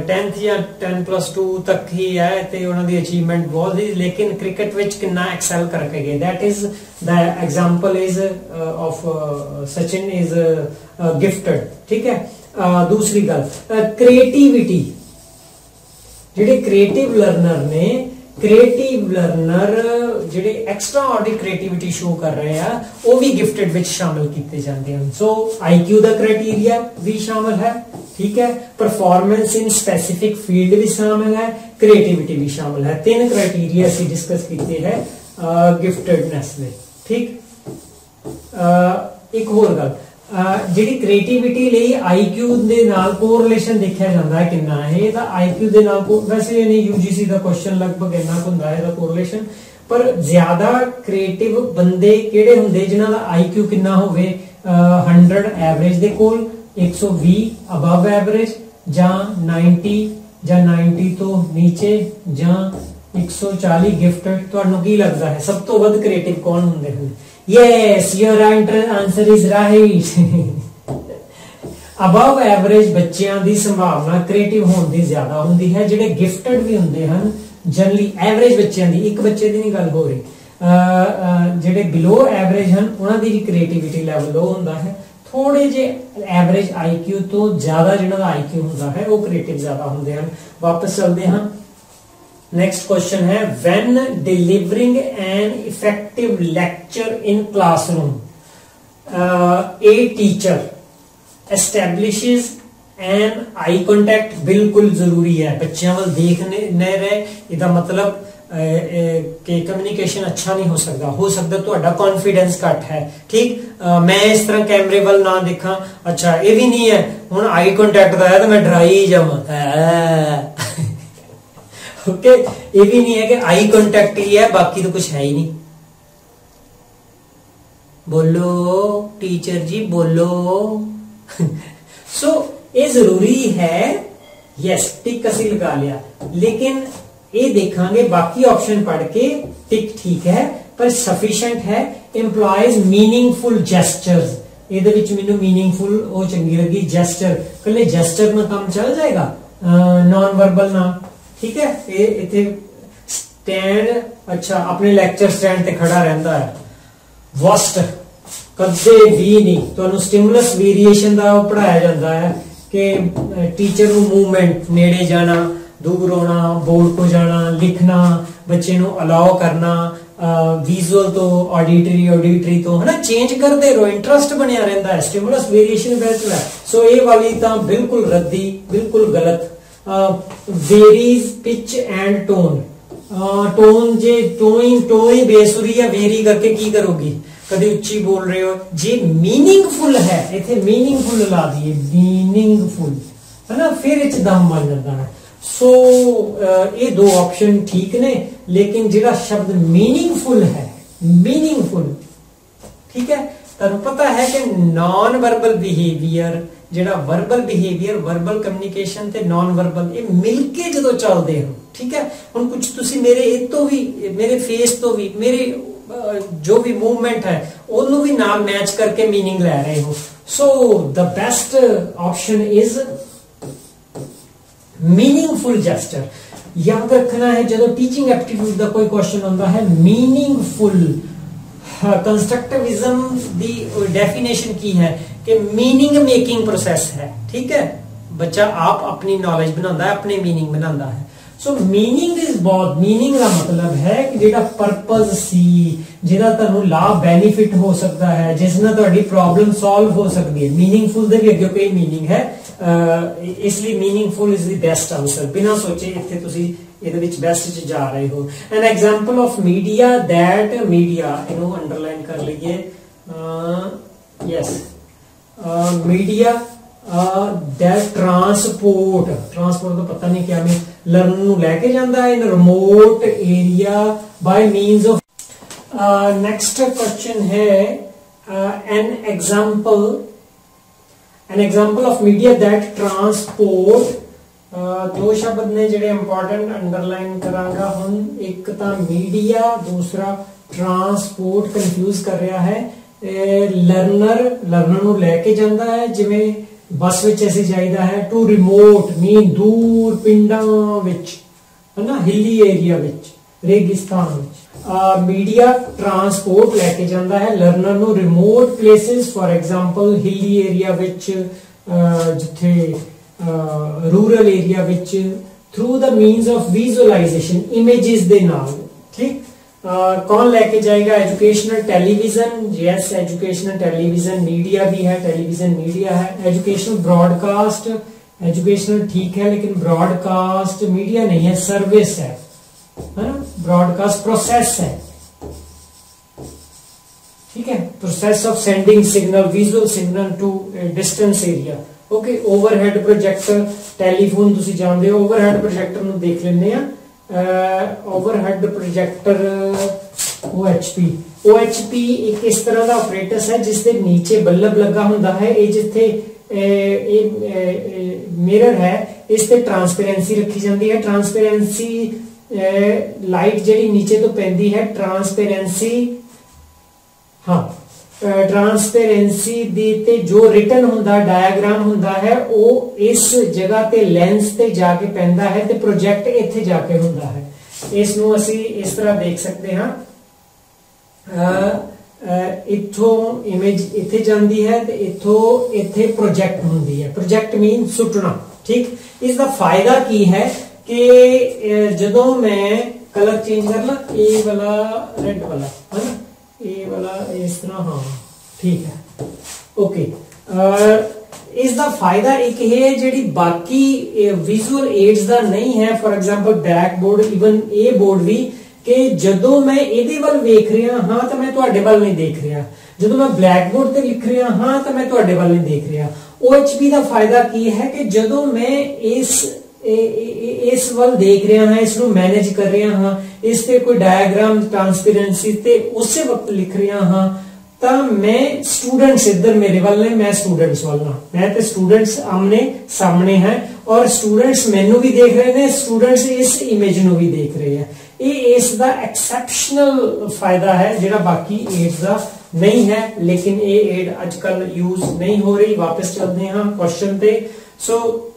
10th ਜਾਂ 10+2 ਤੱਕ ਹੀ ਹੈ ਤੇ ਉਹਨਾਂ ਦੀ ਅਚੀਵਮੈਂਟ ਬਹੁਤ ਹੀ ਲੇਕਿਨ ਕ੍ਰਿਕਟ ਵਿੱਚ ਕਿੰਨਾ ਐਕਸੈਲ ਕਰਕੇ ਗਏ। That is the example is of Sachin is gifted ਠੀਕ ਹੈ? ਦੂਸਰੀ ਗੱਲ ਕ੍ਰੀਏਟੀਵਿਟੀ ਜਿਹੜੇ ਕ੍ਰੀਏਟਿਵ ਲਰਨਰ ਨੇ ਕ੍ਰੀਏਟਿਵ ਲਰਨਰ ਜਿਹੜੇ ਐਕਸਟਰਾ ਆਰਡੀ ਕ੍ਰੀਏਟੀਵਿਟੀ ਸ਼ੋ ਕਰ ਰਹੇ ਆ, ਉਹ ਵੀ ਗਿਫਟਡ ਵਿੱਚ ਸ਼ਾਮਿਲ ਕੀਤੇ ਜਾਂਦੇ ਹਨ। ਸੋ ਆਈਕਿਊ ਦਾ ਕ੍ਰਾਈਟੇਰੀਆ ਵੀ ਸ਼ਾਮਿਲ ਹੈ, ਠੀਕ ਹੈ? ਪਰਫਾਰਮੈਂਸ ਇਨ ਸਪੈਸਿਫਿਕ ਫੀਲਡ ਵੀ ਸ਼ਾਮਿਲ ਹੈ ਕ੍ਰੀਏਟੀਵਿਟੀ ਵੀ ਸ਼ਾਮਿਲ ਹੈ। ਤਿੰਨ ਕ੍ਰਾਈਟੇਰੀਆ ਅਸੀਂ ਡਿਸਕਸ ਕੀਤੇ ਹੈ ਗਿਫਟਡਨੈਸ ਦੇ, ਠੀਕ? ਇੱਕ ਹੋਰ ਗੱਲ। ਜਿਹੜੀ ਕ੍ਰੀਏਟੀਵਿਟੀ ਲਈ ਆਈਕਿਊ ਦੇ ਨਾਲ ਕੋਰਿਲੇਸ਼ਨ ਦੇਖਿਆ ਜਾਂਦਾ ਹੈ ਕਿੰਨਾ? ਹੈ ਇਹ ਆਈਕਿਊ ਦੇ ਨਾਲ ਵੈਸੇ ਨਹੀਂ ਯੂਜੀਸੀ ਦਾ ਕੁਐਸਚਨ ਲਗਭਗ ਇੰਨਾ ਹੁੰਦਾ ਹੈ, ਇਹਦਾ ਕੋਰਿਲੇਸ਼ਨ ਪਰ ਜ਼ਿਆਦਾ ਕ੍ਰੀਏਟਿਵ ਬੰਦੇ ਕਿਹੜੇ ਹੁੰਦੇ ਜਿਨ੍ਹਾਂ ਦਾ ਆਈਕਿਊ ਕਿੰਨਾ ਹੋਵੇ? 100 ਐਵਰੇਜ ਦੇ ਕੋਲ 120 ਅਬਵ ਐਵਰੇਜ ਜਾਂ 90 ਜਾਂ 90 ਤੋਂ ਨੀਚੇ, ਜਾਂ 140 ਗਿਫਟਡ ਤੁਹਾਨੂੰ ਕੀ ਲੱਗਦਾ ਹੈ? ਸਭ ਤੋਂ ਵੱਧ ਕ੍ਰੀਏਟਿਵ ਕੌਣ ਹੁੰਦੇ ਹਨ Yes, your answer is right. Above average ਬੱਚਿਆਂ ਦੀ ਸੰਭਾਵਨਾ ਕ੍ਰੀਏਟਿਵ ਹੋਣ ਦੀ ਜ਼ਿਆਦਾ ਹੁੰਦੀ ਹੈ ਜਿਹੜੇ ਗਿਫਟਡ ਵੀ ਹੁੰਦੇ ਹਨ ਜਨਰਲੀ ਐਵਰੇਜ ਬੱਚਿਆਂ ਦੀ ਇੱਕ ਬੱਚੇ ਦੀ ਨਹੀਂ ਗੱਲ ਹੋ ਰਹੀ। ਜਿਹੜੇ ਬਿਲੋ ਐਵਰੇਜ ਹਨ ਉਹਨਾਂ ਦੀ ਵੀ ਕ੍ਰੀਏਟੀਵਿਟੀ ਲੈਵਲ ਲੋ ਹੁੰਦਾ ਹੈ। ਥੋੜੇ ਜੇ ਐਵਰੇਜ ਆਈਕਿਊ ਤੋਂ ਜ਼ਿਆਦਾ ਜਿਹਨਾਂ ਦਾ ਆਈਕਿਊ ਹੁੰਦਾ ਹੈ ਉਹ ਕ੍ਰੀਏਟਿਵ ਜ਼ਿਆਦਾ ਹੁੰਦੇ ਹਨ। ਵਾਪਸ ਚਲਦੇ ਹਾਂ। ਨੈਕਸਟ ਕੁਐਸਚਨ ਹੈ when delivering an effective lecture in classroom a teacher establishes an eye contact ਬਿਲਕੁਲ ਜ਼ਰੂਰੀ ਹੈ ਬੱਚਿਆਂ ਵੱਲ ਦੇਖਨੇ ਨੇ ਰਹੇ ਇਹਦਾ ਮਤਲਬ ਕਿ ਕਮਿਊਨੀਕੇਸ਼ਨ ਅੱਛਾ ਨਹੀਂ ਹੋ ਸਕਦਾ ਹੋ ਸਕਦਾ ਤੁਹਾਡਾ ਕੌਨਫੀਡੈਂਸ ਘੱਟ ਹੈ ਠੀਕ ਮੈਂ ਇਸ ਤਰ੍ਹਾਂ ਕੈਮਰੇ ਵੱਲ ਨਾ ਦੇਖਾਂ ਅੱਛਾ ਇਹ ਵੀ ਨਹੀਂ ਹੈ ਹੁਣ ਆਈ ਕੰਟੈਕਟ ਦਾ ਹੈ ਤਾਂ ਮੈਂ ਡਰਾਈ ਜਾਵਾਂ ਓਕੇ ਇਹ ਵੀ ਨਹੀਂ ਹੈ ਕਿ ਆਈ ਕੰਟੈਕਟ ਹੀ ਹੈ ਬਾਕੀ ਤਾਂ ਕੁਝ ਹੈ ਹੀ ਨਹੀਂ ਬੋਲੋ ਟੀਚਰ ਜੀ ਬੋਲੋ ਸੋ ਇਹ ਜ਼ਰੂਰੀ ਹੈ ਯੈਸ ਟਿਕ ਅਸੀਂ ਲਗਾ ਲਿਆ ਲੇਕਿਨ ਇਹ ਦੇਖਾਂਗੇ ਬਾਕੀ ਆਪਸ਼ਨ ਪੜ ਕੇ ਟਿਕ ਠੀਕ ਹੈ ਪਰ ਸਫੀਸ਼ੀਐਂਟ ਹੈ ਇੰਪਲਾਈਜ਼ ਮੀਨਿੰਗਫੁਲ ਜੈਸਚਰਸ ਇਹਦੇ ਵਿੱਚ ਮੈਨੂੰ ਮੀਨਿੰਗਫੁਲ ਉਹ ਚੰਗੀ ਲੱਗੀ ਜੈਸਚਰ ਕੱਲੇ ਜੈਸਚਰ ਨਾਲ ਕੰਮ ਚੱਲ ਜਾਏਗਾ ਨਾਨ ਵਰਬਲ ਨਾ ਠੀਕ ਹੈ? ਇਹ ਇੱਥੇ ਸਟੈਂਡ ਅੱਛਾ, ਆਪਣੇ ਲੈਕਚਰ ਸਟੈਂਡ ਤੇ ਖੜਾ ਰਹਿੰਦਾ ਹੈ। ਵਸਟ ਕਦੇ ਵੀ ਨਹੀਂ। ਤੁਹਾਨੂੰ ਸਟਿਮੂਲਸ ਵੇਰੀਏਸ਼ਨ ਦਾ ਪੜਾਇਆ ਜਾਂਦਾ ਹੈ ਕਿ ਟੀਚਰ ਨੂੰ ਮੂਵਮੈਂਟ ਨੇੜੇ ਜਾਣਾ, ਦੂਰ ਹੋਣਾ ਬੋਰਡ ਕੋ ਜਾਣਾ, ਲਿਖਣਾ, ਬੱਚੇ ਨੂੰ ਅਲਾਉ ਕਰਨਾ ਵਿਜ਼ੂਅਲ ਤੋਂ ਆਡੀਟਰੀ ਆਡੀਟਰੀ ਤੋਂ, ਹਨਾ? ਚੇਂਜ ਕਰਦੇ ਰਹੋ ਇੰਟਰਸਟ ਬਣਿਆ ਰਹਿੰਦਾ ਹੈ। ਸਟਿਮੂਲਸ ਵੇਰੀਏਸ਼ਨ ਬੈਸਟ ਹੈ। ਸੋ ਇਹ ਵਾਲੀ ਤਾਂ ਬਿਲਕੁਲ ਰੱਦੀ, ਬਿਲਕੁਲ ਗਲਤ। Varies pitch and tone tone ਜੇ ਟੋਇੰਗ ਟੋਈ ਬੇਸੁਰੀ ਹੈ ਵੇਰੀ ਕਰਕੇ ਕੀ ਕਰੋਗੀ? ਕਦੇ ਉੱਚੀ ਬੋਲ ਰਹੇ ਹੋ। ਜੇ ਮੀਨਿੰਗਫੁਲ ਹੈ, ਇਥੇ ਮੀਨਿੰਗਫੁਲ ਲਾ ਦਈਏ ਮੀਨਿੰਗਫੁਲ ਹਨਾ? ਫਿਰ ਇਹ ਚ ਦਮ ਬਣ ਜਾਂਦਾ ਹੈ। ਸੋ ਇਹ ਦੋ ਆਪਸ਼ਨ ਠੀਕ ਨੇ, ਲੇਕਿਨ ਜਿਹੜਾ ਸ਼ਬਦ ਮੀਨਿੰਗਫੁਲ ਹੈ ਮੀਨਿੰਗਫੁਲ ਠੀਕ ਹੈ? ਤੁਹਾਨੂੰ ਪਤਾ ਹੈ ਕਿ ਨਾਨ ਵਰਬਲ ਬਿਹੇਵੀਅਰ ਜਿਹੜਾ ਵਰਬਲ ਬਿਹੇਵੀਅਰ ਵਰਬਲ ਕਮਿਊਨੀਕੇਸ਼ਨ ਤੇ ਨਾਨ ਵਰਬਲ ਇਹ ਮਿਲ ਕੇ ਜਦੋਂ ਚੱਲਦੇ ਹੋ ਠੀਕ ਹੈ ਹੁਣ ਕੁਝ ਤੁਸੀਂ ਮੇਰੇ ਇਹ ਤੋਂ ਵੀ ਮੇਰੇ ਫੇਸ ਤੋਂ ਵੀ ਮੇਰੇ ਜੋ ਵੀ ਮੂਵਮੈਂਟ ਹੈ ਉਹਨੂੰ ਵੀ ਨਾਲ ਮੈਚ ਕਰਕੇ मीनिंग ਲੈ ਰਹੇ ਹੋ so the best option is meaningful gesture ਯਾਦ ਰੱਖਣਾ ਹੈ ਜਦੋਂ ਟੀਚਿੰਗ ਐਪਟੀਟਿਊਡ ਦਾ ਕੋਈ ਕੁਐਸਚਨ ਹੁੰਦਾ ਹੈ मीनिंगफुल ਕੰਸਟਰਕਟਿਵਿਜ਼ਮ ਦੀ ਡੈਫੀਨੇਸ਼ਨ ਕੀ ਹੈ ਕਿ मीनिंग ਮੇਕਿੰਗ ਪ੍ਰੋਸੈਸ ਹੈ ਠੀਕ ਹੈ ਬੱਚਾ ਆਪ ਆਪਣੀ ਨੌਲੇਜ ਬਣਾਉਂਦਾ ਹੈ ਆਪਣੇ मीनिंग ਬਣਾਉਂਦਾ ਹੈ ਸੋ मीनिंग ਇਜ਼ ਬਹੁਤ मीनिंग ਦਾ ਮਤਲਬ ਹੈ ਕਿ ਜਿਹੜਾ ਪਰਪਸ ਸੀ ਜਿਹਦਾ ਤੁਹਾਨੂੰ ਲਾਭ ਬੈਨੀਫਿਟ ਹੋ ਸਕਦਾ ਹੈ ਜਿਸ ਨਾਲ ਤੁਹਾਡੀ ਪ੍ਰੋਬਲਮ ਸੋਲਵ ਹੋ ਸਕਦੀ ਹੈ मीनिंगफुल ਦੇ ਵੀ ਅੱਗੇ ਕੋਈ मीनिंग ਹੈ ਇਸ ਲਈ meaningful is the best answer ਬਿਨਾ ਸੋਚੇ ਇੱਥੇ ਤੁਸੀਂ ਇਹਦੇ ਵਿੱਚ ਬੈਸਟ ਚ ਜਾ ਰਹੇ ਹੋ। An example of media that media ਇਹਨੂੰ ਅੰਡਰਲਾਈਨ ਕਰ ਲਈਏ। Yes media that transport transport ਦਾ ਪਤਾ ਨਹੀਂ ਕਿਆ ਲਰਨ ਨੂੰ ਲੈ ਕੇ ਜਾਂਦਾ ਹੈ। In remote area by means of next question ਹੈ an example an example of media that transport ਦੋ ਸ਼ਬਦ ਨੇ ਜਿਹੜੇ ਇੰਪੋਰਟੈਂਟ ਅੰਡਰਲਾਈਨ ਕਰਾਂਗਾ। ਹੁਣ ਇੱਕ ਤਾਂ ਮੀਡੀਆ ਦੂਸਰਾ ਟਰਾਂਸਪੋਰਟ ਕਨਫਿਊਜ਼ ਕਰ ਰਿਹਾ ਹੈ। ਲਰਨਰ ਲਰਨਰ ਨੂੰ ਲੈ ਕੇ ਜਾਂਦਾ ਹੈ। ਜਿਵੇਂ ਬੱਸ ਵਿੱਚ ਅਸੀਂ ਜਾਈਦਾ ਹੈ ਟੂ ਰਿਮੋਟ ਮੀਨ ਦੂਰ, ਪਿੰਡਾਂ ਵਿੱਚ, ਹਨਾ ਹਿੱਲੀ ਏਰੀਆ ਵਿੱਚ, ਰੇਗਿਸਤਾਨ ਵਿੱਚ। ਮੀਡੀਆ ਟਰਾਂਸਪੋਰਟ ਲੈ ਕੇ ਜਾਂਦਾ ਹੈ। ਲਰਨਰ ਨੂੰ remote places for example hilly area ਵਿੱਚ ਜਿੱਥੇ Uh, rural area which uh, through the means of visualization, images they now ठीक uh, कौन लेके जाएगा? Educational television yes educational television media भी है टेलीविज़न मीडिया है. एजुकेशनल ब्रॉडकास्ट एजुकेशनल ठीक है, लेकिन ब्रॉडकास्ट मीडिया नहीं है सर्विस है. है ना? ब्रॉडकास्ट प्रोसेस है. ठीक है? Process of sending signal visual signal to distance area okay overhead projector telephone ਤੁਸੀਂ ਜਾਣਦੇ ਹੋ ਓਵਰਹੈਡ ਪ੍ਰੋਜੈਕਟਰ ਨੂੰ ਦੇਖ ਲੈਂਦੇ ਆ ਓਵਰਹੈਡ ਪ੍ਰੋਜੈਕਟਰ OHP OHP ਇੱਕ ਇਸ ਤਰ੍ਹਾਂ ਦਾ ਆਪਰੇਟਸ ਹੈ, ਜਿਸ ਦੇ ਨੀਚੇ ਬੱਲਬ ਲੱਗਾ ਹੁੰਦਾ ਹੈ। ਇਹ ਜਿੱਥੇ ਇਹ ਮਿਰਰ ਹੈ, ਇਸ ਤੇ ਟਰਾਂਸਪੇਰੈਂਸੀ ਰੱਖੀ ਜਾਂਦੀ ਹੈ। ਟਰਾਂਸਪੇਰੈਂਸੀ ਲਾਈਟ ਜਿਹੜੀ ਨੀਚੇ ਤੋਂ ਪੈਂਦੀ ਹੈ ਟਰਾਂਸਪੇਰੈਂਸੀ ਹਾਂ। ਟਰਾਂਸਪੇਰੈਂਸੀ ਦੀ ਤੇ ਜੋ ਰਿਟਨ ਹੁੰਦਾ ਡਾਇਆਗ੍ਰਾਮ ਹੁੰਦਾ ਹੈ, ਉਹ ਇਸ ਜਗ੍ਹਾ ਤੇ ਲੈਂਸ ਤੇ ਜਾ ਕੇ ਪੈਂਦਾ ਹੈ ਤੇ ਪ੍ਰੋਜੈਕਟ ਇੱਥੇ ਜਾ ਕੇ ਹੁੰਦਾ ਹੈ। ਇਸ ਨੂੰ ਅਸੀਂ ਇਸ ਤਰ੍ਹਾਂ ਦੇਖ ਸਕਦੇ ਹਾਂ। ਇੱਥੋਂ ਇਮੇਜ ਇੱਥੇ ਜਾਂਦੀ ਹੈ ਤੇ ਇੱਥੋਂ ਇੱਥੇ ਪ੍ਰੋਜੈਕਟ ਹੁੰਦੀ ਹੈ। ਪ੍ਰੋਜੈਕਟ ਮੀਨ ਸੁੱਟਣਾ, ਠੀਕ? ਇਸ ਦਾ ਫਾਇਦਾ ਕੀ ਹੈ ਕਿ ਜਦੋਂ ਮੈਂ ਕਲਰ ਚੇਂਜ ਕਰ ਲਾਂ ਇਹ ਵਾਲਾ ਰੈੱਡ ਵਾਲਾ ਹੈ ਇਹ ਵਾਲਾ ਇਸ ਤਰ੍ਹਾਂ, ਹਾਂ, ਠੀਕ ਹੈ। ਓਕੇ ਇਸ ਦਾ ਫਾਇਦਾ ਇੱਕ ਹੈ ਜਿਹੜੀ ਬਾਕੀ ਵਿਜ਼ੂਅਲ ਏਡਸ ਦਾ ਨਹੀਂ ਹੈ for example black board even ਇਹ ਬੋਰਡ ਵੀ, ਕਿ ਜਦੋਂ ਮੈਂ ਇਹਦੇ ਵੱਲ ਵੇਖ ਰਿਹਾ ਹਾਂ, ਤਾਂ ਮੈਂ ਤੁਹਾਡੇ ਵੱਲ ਨਹੀਂ ਦੇਖ ਰਿਹਾ। ਜਦੋਂ ਮੈਂ ਬਲੈਕ ਬੋਰਡ ਤੇ ਲਿਖ ਰਿਹਾ ਹਾਂ, ਤਾਂ ਮੈਂ ਤੁਹਾਡੇ ਵੱਲ ਨਹੀਂ ਦੇਖ ਰਿਹਾ। OHP ਦਾ ਫਾਇਦਾ ਕੀ ਹੈ ਕਿ ਜਦੋਂ ਮੈਂ ਇਸ ਇਸ ਵੱਲ ਦੇਖ ਰਿਹਾ ਹਾਂ, ਇਸ ਨੂੰ ਮੈਨੇਜ ਕਰ ਰਿਹਾ ਹਾਂ, ਇਸ ਤੇ ਕੋਈ ਡਾਇਆਗ੍ਰਾਮ ਟ੍ਰਾਂਸਪੇਰੈਂਸੀ ਤੇ ਉਸੇ ਵਕਤ ਲਿਖ ਰਿਹਾ ਹਾਂ, ਤਾਂ ਮੈਂ ਸਟੂਡੈਂਟਸ ਇੱਧਰ ਮੇਰੇ ਵੱਲ ਨੇ, ਮੈਂ ਸਟੂਡੈਂਟਸ ਵੱਲ ਨਾ ਮੈਂ ਤੇ ਸਟੂਡੈਂਟਸ ਆਮਨੇ ਸਾਹਮਣੇ ਹੈ ਔਰ ਸਟੂਡੈਂਟਸ ਮੈਨੂੰ ਵੀ ਦੇਖ ਰਹੇ ਨੇ ਸਟੂਡੈਂਟਸ ਇਸ ਇਮੇਜ ਨੂੰ ਵੀ ਦੇਖ ਰਹੇ ਆ ਇਹ ਇਸ ਦਾ ਐਕਸੈਪਸ਼ਨਲ ਫਾਇਦਾ ਹੈ, ਜਿਹੜਾ ਬਾਕੀ ਏਡ ਦਾ ਨਹੀਂ ਹੈ, ਲੇਕਿਨ ਇਹ ਏਡ ਅੱਜਕੱਲ ਯੂਜ਼ ਨਹੀਂ ਹੋ ਰਹੀ, ਵਾਪਸ ਚੱਲਦੇ ਹਾਂ ਕੁਐਸਚਨ ਤੇ। ਸੋ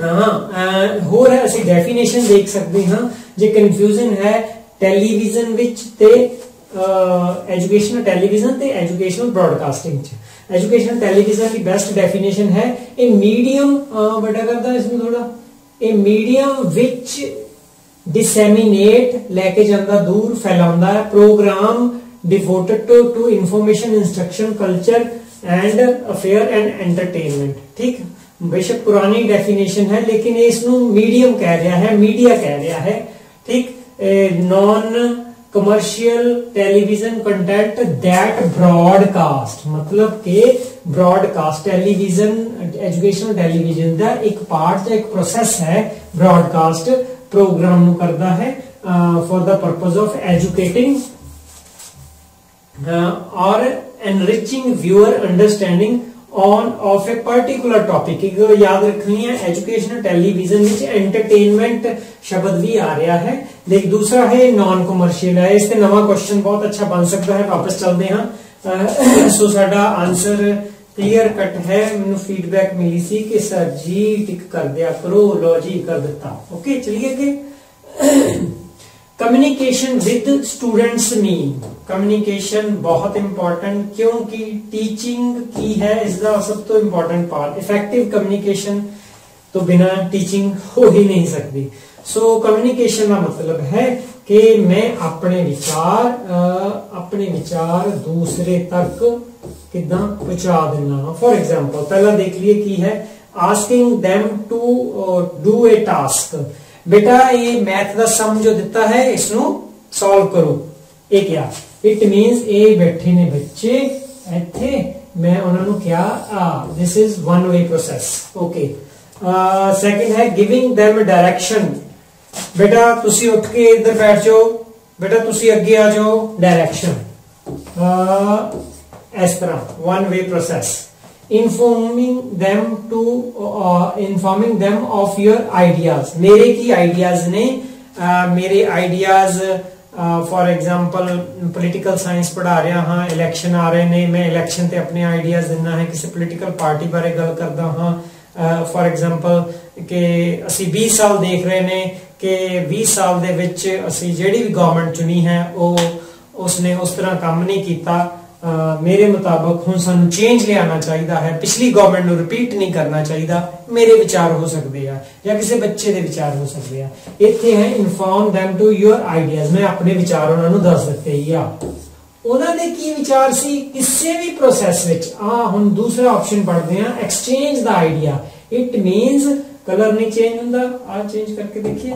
ਹਾਂ ਹੋਰ ਹੈ, ਅਸੀਂ ਡੈਫੀਨੇਸ਼ਨ ਦੇਖ ਸਕਦੇ ਹਾਂ। ਜੇ ਕਨਫਿਊਜ਼ਨ ਹੈ ਟੈਲੀਵਿਜ਼ਨ ਵਿੱਚ ਤੇ ਐਜੂਕੇਸ਼ਨਲ ਟੈਲੀਵਿਜ਼ਨ ਤੇ ਐਜੂਕੇਸ਼ਨਲ ਬ੍ਰਾਡਕਾਸਟਿੰਗ ਚ। ਐਜੂਕੇਸ਼ਨਲ ਟੈਲੀਵਿਜ਼ਨ ਦੀ ਬੈਸਟ ਡੈਫੀਨੇਸ਼ਨ ਹੈ, ਇਹ ਮੀਡੀਅਮ ਵੱਡਾ ਕਰਦਾ ਇਸ ਨੂੰ ਥੋੜਾ ਇਹ ਮੀਡੀਅਮ ਵਿੱਚ ਡਿਸੈਮੀਨੇਟ ਲੈ ਕੇ ਜਾਂਦਾ, ਦੂਰ ਫੈਲਾਉਂਦਾ ਹੈ। Programme devoted to to information instruction culture and affair and entertainment ਠੀਕ ਬੇਸ਼ੱਕ ਪੁਰਾਣੀ ਡੈਫੀਨੇਸ਼ਨ ਹੈ ਲੇਕਿਨ ਇਸ ਨੂੰ ਮੀਡੀਅਮ ਕਹਿ ਰਿਹਾ ਹੈ ਮੀਡੀਆ ਕਹਿ ਰਿਹਾ ਹੈ ਠੀਕ non commercial television content that broadcast ਮਤਲਬ ਕਿ ਬ੍ਰਾਡਕਾਸਟ ਟੈਲੀਵਿਜ਼ਨ ਐਜੂਕੇਸ਼ਨਲ ਟੈਲੀਵਿਜ਼ਨ ਦਾ ਇੱਕ ਪਾਰਟ ਜਾਂ ਇੱਕ ਪ੍ਰੋਸੈਸ ਹੈ ਬ੍ਰਾਡਕਾਸਟ ਪ੍ਰੋਗਰਾਮ ਨੂੰ ਕਰਦਾ ਹੈ for the purpose of educating or enriching viewer understanding on of a particular topic. ਇੱਕ ਯਾਦ ਰੱਖਣੀ ਹੈ ਐਜੂਕੇਸ਼ਨ ਟੈਲੀਵਿਜ਼ਨ ਵਿੱਚ ਐਂਟਰਟੇਨਮੈਂਟ ਸ਼ਬਦ ਵੀ ਆ ਰਿਹਾ ਹੈ। ਲੇਕਿਨ ਦੂਸਰਾ ਹੈ ਨਾਨ ਕਮਰਸ਼ੀਅਲ ਹੈ। ਇਸ ਤੇ ਨਵਾਂ ਕੁਐਸਚਨ ਬਹੁਤ ਅੱਛਾ ਬਣ ਸਕਦਾ ਹੈ। ਵਾਪਸ ਚੱਲਦੇ ਹਾਂ। ਸੋ ਸਾਡਾ ਆਨਸਰ ਕਲੀਅਰ ਕੱਟ ਹੈ। ਮੈਨੂੰ ਫੀਡਬੈਕ ਮਿਲੀ ਸੀ ਕਿ ਸਰ ਜੀ ਟਿਕ ਕਰ ਦਿਆ ਕਰੋ। ਲੋ ਕਰ ਦਿੱਤਾ। ਓਕੇ ਚਲਿਏ ਅੱਗੇ। Communication with students mean communication ਬਹੁਤ ਇੰਪੋਰਟੈਂਟ ਕਿਉਂਕਿ ਟੀਚਿੰਗ ਕੀ ਹੈ ਇਸ ਦਾ ਸਭ ਤੋਂ ਇੰਪੋਰਟੈਂਟ ਪਾਰਟ ਇਫੈਕਟਿਵ ਕਮਿਊਨੀਕੇਸ਼ਨ ਤੋਂ ਬਿਨਾ ਟੀਚਿੰਗ ਹੋ ਹੀ ਨਹੀਂ ਸਕਦੀ ਸੋ ਕਮਿਊਨੀਕੇਸ਼ਨ ਦਾ ਮਤਲਬ ਹੈ ਕਿ ਮੈਂ ਆਪਣੇ ਵਿਚਾਰ ਆਪਣੇ ਵਿਚਾਰ ਦੂਸਰੇ ਤੱਕ ਕਿਦਾਂ ਪਹੁੰਚਾ ਦੇਣਾ ਫੋਰ ਐਗਜ਼ਾਮਪਲ ਪਹਿਲਾਂ ਦੇਖ ਲਈਏ ਕੀ ਹੈ asking them to do a task ਬੇਟਾ, ਇਹ ਮੈਥ ਦਾ ਸਮ ਜੋ ਦਿੱਤਾ ਹੈ ਇਸ ਨੂੰ ਸੋਲਵ ਕਰੋ। ਇਹ ਕਿਹਾ ਇਟ ਮੀਨਸ ਇਹ ਬੈਠੇ ਨੇ ਬੱਚੇ, ਇੱਥੇ ਮੈਂ ਉਹਨਾਂ ਨੂੰ ਕਿਹਾ, ਆ this is one way process okay second ਹੈ ਗਿਵਿੰਗ them ਡਾਇਰੈਕਸ਼ਨ ਬੇਟਾ, ਤੁਸੀਂ ਉੱਠ ਕੇ ਇੱਧਰ ਬੈਠ ਜਾਓ। ਬੇਟਾ, ਤੁਸੀਂ ਅੱਗੇ ਆ ਜਾਓ। ਡਾਇਰੈਕਸ਼ਨ ਇਸ ਤਰ੍ਹਾਂ one way process informing them to uh, informing them of your ideas. ਮੇਰੇ ਕੀ ਆਈਡੀਆਜ਼ ਨੇ ਮੇਰੇ ideas for example political science ਪੜ੍ਹਾ ਰਿਹਾ ਹਾਂ ਇਲੈਕਸ਼ਨ ਆ ਰਹੇ ਨੇ ਮੈਂ ਇਲੈਕਸ਼ਨ ਤੇ ਆਪਣੇ ਆਈਡੀਆਜ਼ ਦਿੰਨਾ ਹੈ ਕਿਸੇ ਪੋਲੀਟੀਕਲ ਪਾਰਟੀ ਬਾਰੇ ਗੱਲ ਕਰਦਾ ਹਾਂ ਫੋਰ ਐਗਜ਼ਾਮਪਲ ਕਿ ਅਸੀਂ 20 ਸਾਲ ਦੇਖ ਰਹੇ ਨੇ ਕਿ 20 ਸਾਲ ਦੇ ਵਿੱਚ ਅਸੀਂ ਜਿਹੜੀ ਵੀ ਗਵਰਨਮੈਂਟ ਚੁਣੀ ਹੈ ਉਹ ਉਸਨੇ ਉਸ ਤਰ੍ਹਾਂ ਕੰਮ ਨਹੀਂ ਕੀਤਾ ਮੇਰੇ ਮੁਤਾਬਕ ਹੁਣ ਸਾਨੂੰ ਚੇਂਜ ਲਿਆਉਣਾ ਚਾਹੀਦਾ ਹੈ। ਪਿਛਲੀ ਗਵਰਨਮੈਂਟ ਨੂੰ ਰਿਪੀਟ ਨਹੀਂ ਕਰਨਾ ਚਾਹੀਦਾ। ਮੇਰੇ ਵਿਚਾਰ ਹੋ ਸਕਦੇ ਆ ਜਾਂ ਕਿਸੇ ਬੱਚੇ ਦੇ ਵਿਚਾਰ ਹੋ ਸਕਦੇ ਆ। ਇੱਥੇ ਹੈ inform them to your ideas ਮੈਂ ਆਪਣੇ ਵਿਚਾਰ ਉਹਨਾਂ ਨੂੰ ਦੱਸ ਦਿੱਤੇ ਹੀ ਆ। ਉਹਨਾਂ ਦੇ ਕੀ ਵਿਚਾਰ ਸੀ? ਕਿਸੇ ਵੀ ਪ੍ਰੋਸੈਸ ਵਿੱਚ। ਆ ਹੁਣ ਦੂਸਰਾ ਆਪਸ਼ਨ ਪੜਦੇ ਆ ਐਕਸਚੇਂਜ ਦਾ ਆਈਡੀਆ ਇਟ ਮੀਨਸ ਕਲਰ ਨਹੀਂ ਚੇਂਜ ਹੁੰਦਾ। ਆ ਚੇਂਜ ਕਰਕੇ ਦੇਖੀਏ।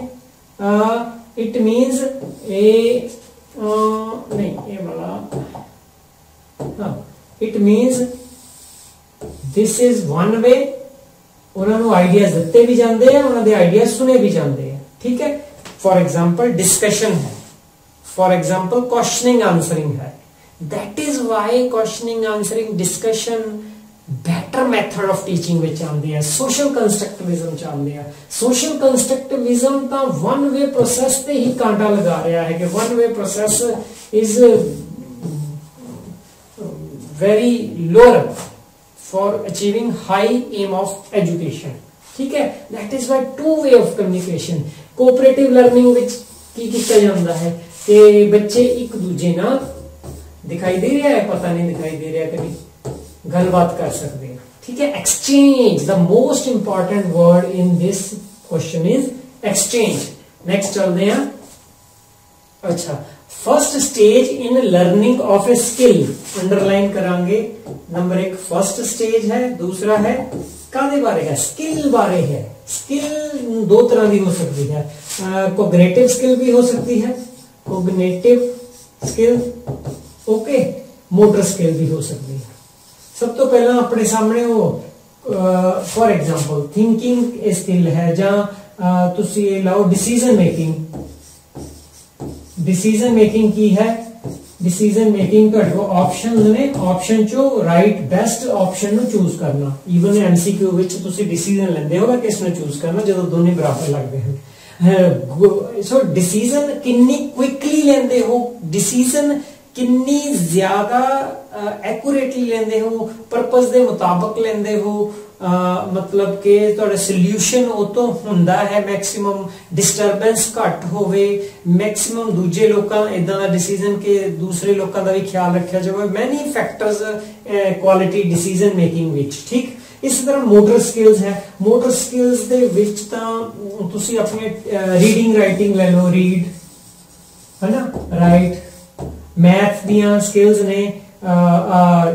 ਇਟ ਮੀਨਸ ਇਹ ਨਹੀਂ, ਇਹ ਵਾਲਾ it means this is one way ਉਹਨਾਂ ਨੂੰ ਆਈਡੀਆਜ਼ ਦਿੱਤੇ ਵੀ ਜਾਂਦੇ ਆ ਉਹਨਾਂ ਦੇ ਆਈਡੀਆਜ਼ ਸੁਨੇ ਵੀ ਜਾਂਦੇ ਆ ਠੀਕ ਹੈ ਫੋਰ ਐਗਜ਼ਾਮਪਲ ਡਿਸਕਸ਼ਨ ਹੈ ਫੋਰ ਐਗਜ਼ਾਮਪਲ ਕੁਐਸਚਨਿੰਗ ਆਨਸਰਿੰਗ ਹੈ that is why questioning, answering, discussion better method of teaching ਵਿੱਚ ਆਉਂਦੀ ਹੈ ਸੋਸ਼ਲ ਕੰਸਟਰਕਟਿਵਿਜ਼ਮ ਚ ਆਉਂਦੀ ਹੈ ਸੋਸ਼ਲ ਕੰਸਟਰਕਟਿਵਿਜ਼ਮ ਤਾਂ ਵਨ ਵੇ ਪ੍ਰੋਸੈਸ ਤੇ ਹੀ ਕਾਂਟਾ ਲਗਾ ਰਿਹਾ ਹੈ ਕਿ one way process is very lower for achieving high aim of education. ਠੀਕ ਹੈ that is why two way of communication, cooperative learning ਵਿੱਚ ਕੀ ਕੀਤਾ ਜਾਂਦਾ ਹੈ ਕਿ ਬੱਚੇ ਇੱਕ ਦੂਜੇ ਨਾਲ ਦਿਖਾਈ ਦੇ ਰਿਹਾ ਹੈ ਪਤਾ ਨਹੀਂ ਦਿਖਾਈ ਦੇ ਰਿਹਾ ਕਦੀ ਗੱਲਬਾਤ ਕਰ ਸਕਦੇ ਹਨ ਠੀਕ ਹੈ exchange the most important word in this question is exchange next ਚਲਦੇ ਹਾਂ ਅੱਛਾ first stage in learning of a skill underline ਕਰਾਂਗੇ ਨੰਬਰ 1 ਫਰਸਟ ਸਟੇਜ ਹੈ ਦੂਸਰਾ ਹੈ ਕਾਦੇ ਬਾਰੇ ਹੈ ਸਕਿੱਲ ਬਾਰੇ ਹੈ ਸਕਿੱਲ ਦੋ ਤਰ੍ਹਾਂ ਦੀ ਹੋ ਸਕਦੀ ਹੈ ਕੋਗਨੀਟਿਵ ਸਕਿੱਲ ਵੀ ਹੋ ਸਕਦੀ ਹੈ cognitive skill okay motor skill ਵੀ ਹੋ ਸਕਦੀ ਹੈ ਸਭ ਤੋਂ ਪਹਿਲਾਂ ਆਪਣੇ ਸਾਹਮਣੇ ਉਹ ਫੋਰ ਐਗਜ਼ਾਮਪਲ ਥਿੰਕਿੰਗ ਸਕਿੱਲ ਹੈ ਜਾਂ ਤੁਸੀਂ ਇਹ ਲਾਓ ਡਿਸੀਜਨ ਮੇਕਿੰਗ ਡਿਸੀਜਨ ਮੇਕਿੰਗ ਕੀ ਹੈ ਡਿਸੀਜਨ ਮੇਕਿੰਗ ਤੁਹਾਡੇ ਆਪਸ਼ਨਸ ਨੇ ਆਪਸ਼ਨ ਚੋਂ ਰਾਈਟ ਬੈਸਟ ਆਪਸ਼ਨ ਨੂੰ ਚੂਜ਼ ਕਰਨਾ ਈਵਨ ਐਮਸੀਕਿਊ ਵਿੱਚ ਤੁਸੀਂ ਡਿਸੀਜਨ ਲੈਂਦੇ ਹੋ ਕਿਸ ਨੂੰ ਚੂਜ਼ ਕਰਨਾ ਜਦੋਂ ਦੋਨੇ ਬਰਾਬਰ ਲੱਗਦੇ ਹਨ ਸੋ ਡਿਸੀਜਨ ਕਿੰਨੀ ਕੁਇਕਲੀ ਲੈਂਦੇ ਹੋ ਡਿਸੀਜਨ ਕਿੰਨੀ ਜ਼ਿਆਦਾ ਐਕੂਰੇਟਲੀ ਲੈਂਦੇ ਹੋ ਪਰਪਸ ਦੇ ਮੁਤਾਬਕ ਲੈਂਦੇ ਹੋ ਮਤਲਬ ਕਿ ਤੁਹਾਡਾ ਸੋਲੂਸ਼ਨ ਉਹ ਤੋਂ ਹੁੰਦਾ ਹੈ ਮੈਕਸਿਮਮ ਡਿਸਟਰਬੈਂਸ ਘੱਟ ਹੋਵੇ ਮੈਕਸਿਮਮ ਦੂਜੇ ਲੋਕਾਂ ਇਦਾਂ ਦਾ ਡਿਸੀਜਨ ਕਿ ਦੂਸਰੇ ਲੋਕਾਂ ਦਾ ਵੀ ਖਿਆਲ ਰੱਖਿਆ ਜਾਵੇ many factors quality decision making ਵਿੱਚ, ਠੀਕ? ਇਸ ਤਰ੍ਹਾਂ ਮੋਟਰ ਸਕਿੱਲਸ ਹੈ। ਮੋਟਰ ਸਕਿੱਲਸ ਦੇ ਵਿੱਚ ਤਾਂ ਤੁਸੀਂ ਆਪਣੇ ਰੀਡਿੰਗ ਰਾਈਟਿੰਗ ਲੈ ਲਓ ਰੀਡ ਹੈਨਾ? ਰਾਈਟ ਮੈਥ ਦੀਆਂ ਸਕਿੱਲਸ ਨੇ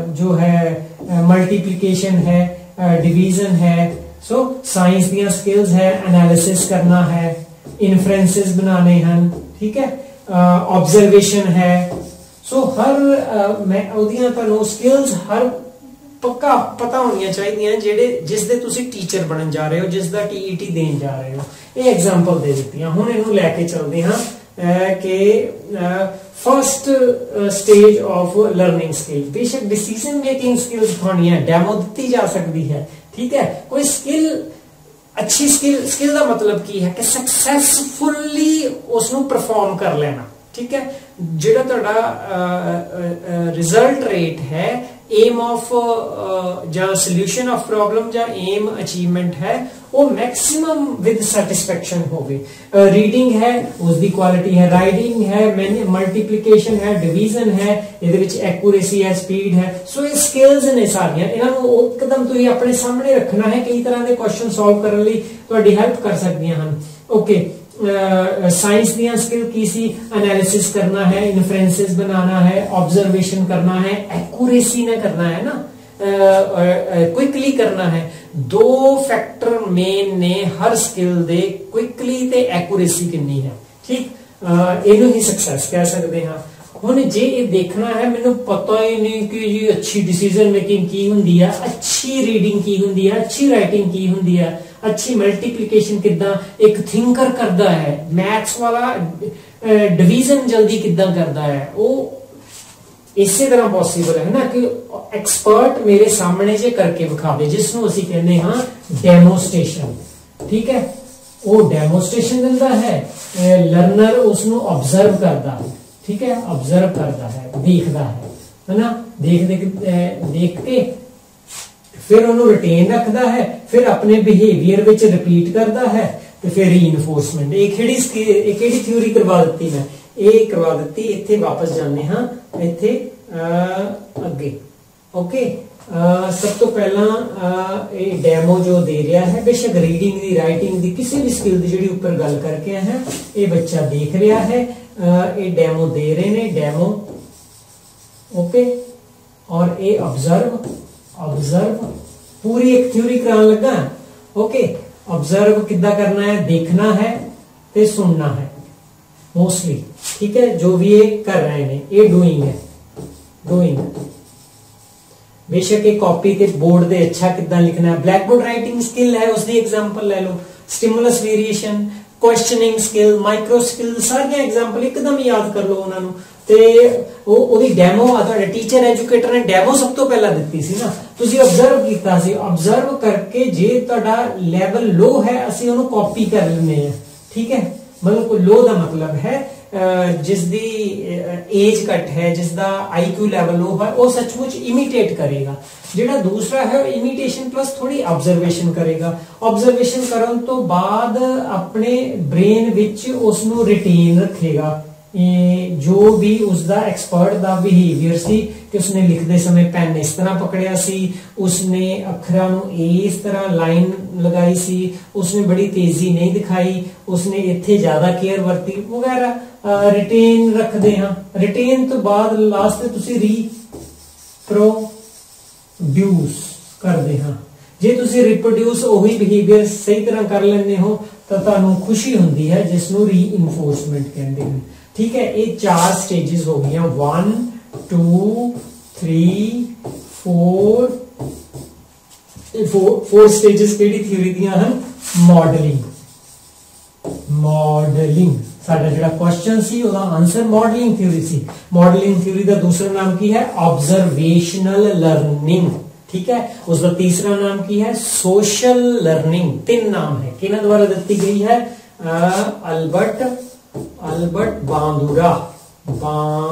ਜੋ ਹੈ ਮਲਟੀਪਲੀਕੇਸ਼ਨ ਹੈ। ਡਿਵੀਜ਼ਨ ਹੈ। ਸੋ ਸਾਇੰਸ ਦੀਆਂ ਸਕਿੱਲਸ ਹੈ ਐਨਾਲਿਸਿਸ ਕਰਨਾ ਹੈ ਇਨਫਰੈਂਸਸ ਬਣਾਉਣੇ ਹਨ, ਠੀਕ ਹੈ? ਆਬਜ਼ਰਵੇਸ਼ਨ ਹੈ। ਸੋ ਹਰ ਮੈਂ ਉਹਦੀਆਂ ਤੁਹਾਨੂੰ ਸਕਿੱਲਸ ਹਰ ਪੱਕਾ ਪਤਾ ਹੋਣੀਆਂ ਚਾਹੀਦੀਆਂ, ਜਿਹੜੇ, ਜਿਸ ਦੇ ਤੁਸੀਂ ਟੀਚਰ ਬਣਨ ਜਾ ਰਹੇ ਹੋ, ਜਿਸ ਦਾ ਟੀਈਟੀ ਦੇਣ ਜਾ ਰਹੇ ਹੋ। ਇਹ ਐਗਜ਼ਾਮਪਲ ਦੇ ਦਿੱਤੀਆਂ। ਹੁਣ ਇਹਨੂੰ ਲੈ ਕੇ ਚੱਲਦੇ ਹਾਂ ਕਿ first stage of learning skill ਬੇਸ਼ੱਕ ਡਿਸੀਜਨ ਮੇਕਿੰਗ ਸਕਿੱਲਸ ਤੁਹਾਨੂੰ ਹੈ ਡੈਮੋ ਦਿੱਤੀ ਜਾ ਸਕਦੀ ਹੈ ਠੀਕ ਹੈ ਕੋਈ ਸਕਿੱਲ ਅੱਛੀ ਸਕਿੱਲ ਸਕਿੱਲ ਦਾ ਮਤਲਬ ਕੀ ਹੈ ਕਿ ਸਕਸੈਸਫੁਲੀ ਉਸ ਨੂੰ ਪਰਫਾਰਮ ਕਰ ਲੈਣਾ ਠੀਕ ਹੈ ਜਿਹੜਾ ਤੁਹਾਡਾ ਰਿਜ਼ਲਟ ਰੇਟ ਹੈ ਏਮ ਆਫ ਜਾਂ ਸੋਲੂਸ਼ਨ ਆਫ ਪ੍ਰੋਬਲਮ ਜਾਂ ਏਮ ਅਚੀਵਮੈਂਟ ਹੈ ਉਹ ਮੈਕਸਿਮਮ ਵਿਦ ਸੈਟੀਸਫੈਕਸ਼ਨ ਹੋਵੇ। ਰੀਡਿੰਗ ਹੈ ਉਸ ਦੀ ਕੁਆਲਿਟੀ ਹੈ। ਰਾਈਡਿੰਗ ਹੈ ਮਲਟੀਪਲੀਕੇਸ਼ਨ ਹੈ ਡਿਵੀਜ਼ਨ ਹੈ, ਇਹਦੇ ਵਿੱਚ ਐਕੂਰੇਸੀ ਹੈ ਸਪੀਡ ਹੈ। ਸੋ ਇਹ ਸਕਿਲਸ ਨੇ ਸਾਰੀਆਂ। ਇਹਨਾਂ ਨੂੰ ਉਹ ਕਦਮ ਤੁਸੀਂ ਆਪਣੇ ਸਾਹਮਣੇ ਰੱਖਣਾ ਹੈ, ਕਈ ਤਰ੍ਹਾਂ ਦੇ ਕੁਐਸਚਨ ਸੋਲਵ ਕਰਨ ਲਈ ਤੁਹਾਡੀ ਹੈਲਪ ਕਰ ਸਕਦੀਆਂ ਹਨ। ਓਕੇ ਸਾਇੰਸ ਦੀਆਂ ਸਕਿੱਲ ਕੀ ਸੀ? ਐਨਾਲਿਸਿਸ ਕਰਨਾ ਹੈ ਇਨਫਰੈਂਸਸ ਬਣਾਉਣਾ ਹੈ ਆਬਜ਼ਰਵੇਸ਼ਨ ਕਰਨਾ ਹੈ ਐਕੂਰੇਸੀ ਨਾਲ ਕਰਨਾ ਹੈ ਨਾ। ਕੁਇਕਲੀ ਕਰਨਾ ਹੈ। ਦੋ ਫੈਕਟਰ ਮੇਨ ਨੇ ਹਰ ਸਕਿੱਲ ਦੇ ਕੁਇਕਲੀ ਤੇ ਐਕੂਰੇਸੀ ਕਿੰਨੀ ਹੈ। ਠੀਕ? ਇਹਨੂੰ ਹੀ ਸਕਸੈਸ ਕਹਿ ਸਕਦੇ ਹਾਂ। ਹੁਣ ਜੇ ਇਹ ਦੇਖਣਾ ਹੈ, ਮੈਨੂੰ ਪਤਾ ਹੀ ਨਹੀਂ ਕਿ ਜੀ ਅੱਛੀ ਡਿਸੀਜਨ ਮੇਕਿੰਗ ਕੀ ਹੁੰਦੀ ਹੈ ਅੱਛੀ ਰੀਡਿੰਗ ਕੀ ਹੁੰਦੀ ਹੈ ਅੱਛੀ ਰਾਈਟਿੰਗ ਕੀ ਹੁੰਦੀ ਹੈ ਅੱਛੀ ਮਲਟੀਪਲੀਕੇਸ਼ਨ ਕਿੱਦਾਂ, ਇੱਕ ਥਿੰਕਰ ਕਰਦਾ ਹੈ ਮੈਥਸ ਵਾਲਾ ਡਿਵੀਜ਼ਨ ਜਲਦੀ ਕਿੱਦਾਂ ਕਰਦਾ ਹੈ, ਉਹ ਇਸੇ ਤਰ੍ਹਾਂ ਪੋਸੀਬਲ ਹੈ ਨਾ ਕਿ ਐਕਸਪਰਟ ਮੇਰੇ ਸਾਹਮਣੇ ਜੇ ਕਰਕੇ ਵਿਖਾਵੇ ਜਿਸ ਨੂੰ ਅਸੀਂ ਕਹਿੰਦੇ ਹਾਂ ਡੈਮੋਸਟ੍ਰੇਸ਼ਨ ਠੀਕ ਹੈ? ਉਹ ਡੈਮੋਸਟ੍ਰੇਸ਼ਨ ਦਿੰਦਾ ਹੈ ਲਰਨਰ ਉਸ ਨੂੰ ਆਬਜ਼ਰਵ ਕਰਦਾ ਠੀਕ ਹੈ? ਆਬਜ਼ਰਵ ਕਰਦਾ ਹੈ, ਦੇਖਦਾ ਹੈ। ਹੈਨਾ? ਦੇਖ ਦੇਖ ਕੇ ਫਿਰ ਉਹਨੂੰ ਰਿਟੇਨ ਰੱਖਦਾ ਹੈ, ਫਿਰ ਆਪਣੇ ਬਿਹੇਵੀਅਰ ਵਿੱਚ ਰਿਪੀਟ ਕਰਦਾ ਹੈ ਤੇ ਫਿਰ ਰੀਇਨਫੋਰਸਮੈਂਟ ਇਹ ਕਿਹੜੀ ਇਹ ਕਿਹੜੀ ਥਿਊਰੀ ਕਰਵਾ ਦਿੱਤੀ ਮੈਂ? ਇਹ ਕਰਵਾ ਦਿੱਤੀ ਇੱਥੇ ਵਾਪਸ ਜਾਂਦੇ ਹਾਂ ਇੱਥੇ ਅੱਗੇ ਓਕੇ ਸਭ ਤੋਂ ਪਹਿਲਾਂ ਇਹ ਡੈਮੋ ਜੋ ਦੇ ਰਿਹਾ ਹੈ ਬੇਸ਼ੱਕ ਰੀਡਿੰਗ ਦੀ ਰਾਈਟਿੰਗ ਦੀ ਕਿਸੇ ਵੀ ਸਕਿੱਲ ਦੀ ਜਿਹੜੀ ਉੱਪਰ ਗੱਲ ਕਰਕੇ ਆਇਆ ਇਹ ਬੱਚਾ ਦੇਖ ਰਿਹਾ ਹੈ ਇਹ ਡੈਮੋ ਦੇ ਰਹੇ ਨੇ ਡੈਮੋ ਓਕੇ ਔਰ ਇਹ ਆਬਜ਼ਰਵ ਆਬਜ਼ਰਵ ਪੂਰੀ ਇੱਕ ਥਿਊਰੀ ਕਰਾਉਣ ਲੱਗਾ ਓਕੇ ਆਬਜ਼ਰਵ ਕਿੱਦਾਂ ਕਰਨਾ ਹੈ ਦੇਖਣਾ ਹੈ ਤੇ ਸੁਣਨਾ ਹੈ ਮੋਸਟਲੀ ਠੀਕ ਹੈ ਜੋ ਵੀ ਇਹ ਕਰ ਰਹੇ ਨੇ ਇਹ ਡੂਇੰਗ ਹੈ ਡੂਇੰਗ ਬੇਸ਼ੱਕ ਇਹ ਕਾਪੀ ਤੇ ਬੋਰਡ ਦੇ ਅੱਛਾ ਕਿੱਦਾਂ ਲਿਖਣਾ ਹੈ ਬਲੈਕ ਰਾਈਟਿੰਗ ਸਕਿੱਲ ਹੈ ਉਸ ਦੀ ਐਗਜ਼ਾਮਪਲ ਲੈ ਲਓ stimulus variation questioning skill micro skill ਸਾਰੀਆਂ ਐਗਜ਼ਾਮਪਲ ਇੱਕਦਮ ਯਾਦ ਕਰ ਲਓ ਉਹਨਾਂ ਨੂੰ ਤੇ ਉਹ ਉਹਦੀ ਡੈਮੋ ਆ ਤੁਹਾਡੇ ਟੀਚਰ ਐਜੂਕੇਟਰ ਨੇ ਡੈਮੋ ਸਭ ਤੋਂ ਪਹਿਲਾਂ ਦਿੱਤੀ ਸੀ ਨਾ ਤੁਸੀਂ ਆਬਜ਼ਰਵ ਕੀਤਾ ਸੀ ਆਬਜ਼ਰਵ ਕਰਕੇ ਜੇ ਤੁਹਾਡਾ ਲੈਵਲ ਲੋ ਹੈ ਅਸੀਂ ਉਹਨੂੰ ਕਾਪੀ ਕਰ ਲੈਂਦੇ ਆ ਠੀਕ ਹੈ ਮਤਲਬ ਕੋ ਲੋ ਦਾ ਮਤਲਬ ਹੈ ਜਿਸ ਦੀ ਏਜ ਘੱਟ ਹੈ ਜਿਸ ਦਾ ਆਈਕਿਊ ਲੈਵਲ ਲੋ ਹੈ, ਉਹ ਸੱਚਮੁੱਚ ਇਮੀਟੇਟ ਕਰੇਗਾ। ਜਿਹੜਾ ਦੂਸਰਾ ਹੈ, ਉਹ ਇਮੀਟੇਸ਼ਨ ਪਲੱਸ ਥੋੜੀ ਆਬਜ਼ਰਵੇਸ਼ਨ ਕਰੇਗਾ। ਆਬਜ਼ਰਵੇਸ਼ਨ ਕਰਨ ਤੋਂ ਬਾਅਦ ਆਪਣੇ ਬ੍ਰੇਨ ਵਿੱਚ ਉਸ ਨੂੰ ਰਿਟੇਨ ਰੱਖੇਗਾ। ਜੋ ਵੀ ਉਸ ਦਾ ਐਕਸਪਰਟ ਦਾ ਬਿਹੇਵੀਅਰ ਸੀ ਕਿ ਉਸਨੇ ਲਿਖਦੇ ਸਮੇਂ ਪੈਨ ਇਸ ਤਰ੍ਹਾਂ ਪਕੜਿਆ ਸੀ, ਉਸਨੇ ਅੱਖਰਾਂ ਨੂੰ ਇਸ ਤਰ੍ਹਾਂ ਲਾਈਨ ਲਗਾਈ ਸੀ, ਉਸਨੇ ਬੜੀ ਤੇਜ਼ੀ ਨਹੀਂ ਦਿਖਾਈ, ਉਸਨੇ ਇੱਥੇ ਜ਼ਿਆਦਾ ਕੇਅਰ ਵਰਤੀ ਵਗੈਰਾ ਰਿਟੇਨ ਰੱਖਦੇ ਹਾਂ। ਰਿਟੇਨ ਤੋਂ ਬਾਅਦ ਲਾਸਟ ਤੇ ਤੁਸੀਂ ਰੀ ਪ੍ਰੋਡਿਊਸ ਕਰਦੇ ਹਾਂ। ਜੇ ਤੁਸੀਂ ਰਿਪਰੋਡਿਊਸ ਉਹੀ ਬਿਹੇਵੀਅਰ ਸਹੀ ਤਰ੍ਹਾਂ ਕਰ ਲੈਂਦੇ ਹੋ, ਤਾਂ ਤੁਹਾਨੂੰ ਖੁਸ਼ੀ ਹੁੰਦੀ ਹੈ ਜਿਸ ਨੂੰ ਰੀਇਨਫੋਰਸਮੈਂਟ ਕਹਿੰਦੇ ठीक है, ये चार स्टेजेस हो गई हैं। One two three four four stages कही थ्योरी दियाँ हैं। मॉडलिंग मॉडलिंग साश्चन से आंसर मॉडलिंग थ्योरी से। मॉडलिंग थ्योरी का दूसरा नाम की है ऑब्जरवेशनल लर्निंग ठीक है उसका तीसरा नाम की है सोशल लर्निंग तीन नाम है। कि द्वारा दत्ती गई है? Albert Albert Albert Bandura Bandura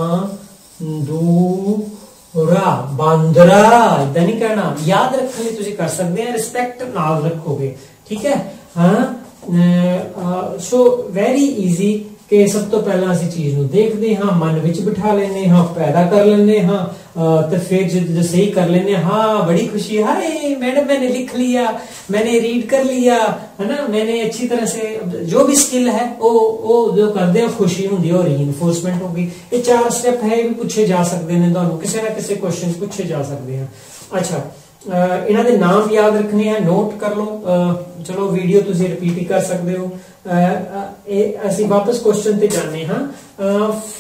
Bandura ਇਦਾਂ ਨਹੀਂ ਕਹਿਣਾ ਯਾਦ ਰੱਖਣ ਲਈ ਤੁਸੀਂ ਕਰ ਸਕਦੇ ਆ ਰਿਸਪੈਕਟ ਨਾਲ ਰੱਖੋਗੇ ਠੀਕ ਹੈ ਹਾਂ ਸੋ ਵੈਰੀ ਈਜ਼ੀ ਕਿ ਸਭ ਤੋਂ ਪਹਿਲਾਂ ਅਸੀਂ ਚੀਜ਼ ਨੂੰ ਦੇਖਦੇ ਹਾਂ, ਮਨ ਵਿੱਚ ਬਿਠਾ ਲੈਨੇ ਹਾਂ, ਪੈਦਾ ਕਰ ਲੈਨੇ ਹਾਂ ਤੇ ਫਿਰ ਜਦ ਸਹੀ ਕਰ ਲੈਨੇ ਹਾਂ ਬੜੀ ਖੁਸ਼ੀ ਹਾਏ, ਮੈਡਮ, ਮੈਨੇ ਲਿਖ ਲਿਆ, ਮੈਨੇ ਰੀਡ ਕਰ ਲਿਆ, ਹਨਾ, ਮੈਨੇ ਅੱਛੀ ਤਰ੍ਹਾਂ ਸੇ, ਜੋ ਵੀ ਸਕਿੱਲ ਹੈ, ਉਹ ਉਹ ਜੋ ਕਰਦੇ ਆ ਖੁਸ਼ੀ ਹੁੰਦੀ ਹੈ ਔਰ ਰੀਇਨਫੋਰਸਮੈਂਟ ਹੋਗੀ ਇਹ ਚਾਰ ਸਟੈਪ ਹੈ ਵੀ ਪੁੱਛੇ ਜਾ ਸਕਦੇ ਨੇ ਤੁਹਾਨੂੰ, ਕਿਸੇ ਨਾ ਕਿਸੇ ਕੁਐਸਚਨ ਪੁੱਛੇ ਜਾ ਸਕਦੇ ਆ। ਅੱਛਾ ਇਹਨਾਂ ਦੇ ਨਾਮ ਯਾਦ ਰੱਖਣੇ ਆ ਨੋਟ ਕਰ ਲਓ ਚਲੋ ਵੀਡੀਓ ਤੁਸੀਂ ਰਿਪੀਟ ਕਰ ਸਕਦੇ ਹੋ। ਇਹ ਅਸੀਂ ਵਾਪਸ ਕੁਐਸਚਨ ਤੇ ਜਾਂਦੇ ਹਾਂ।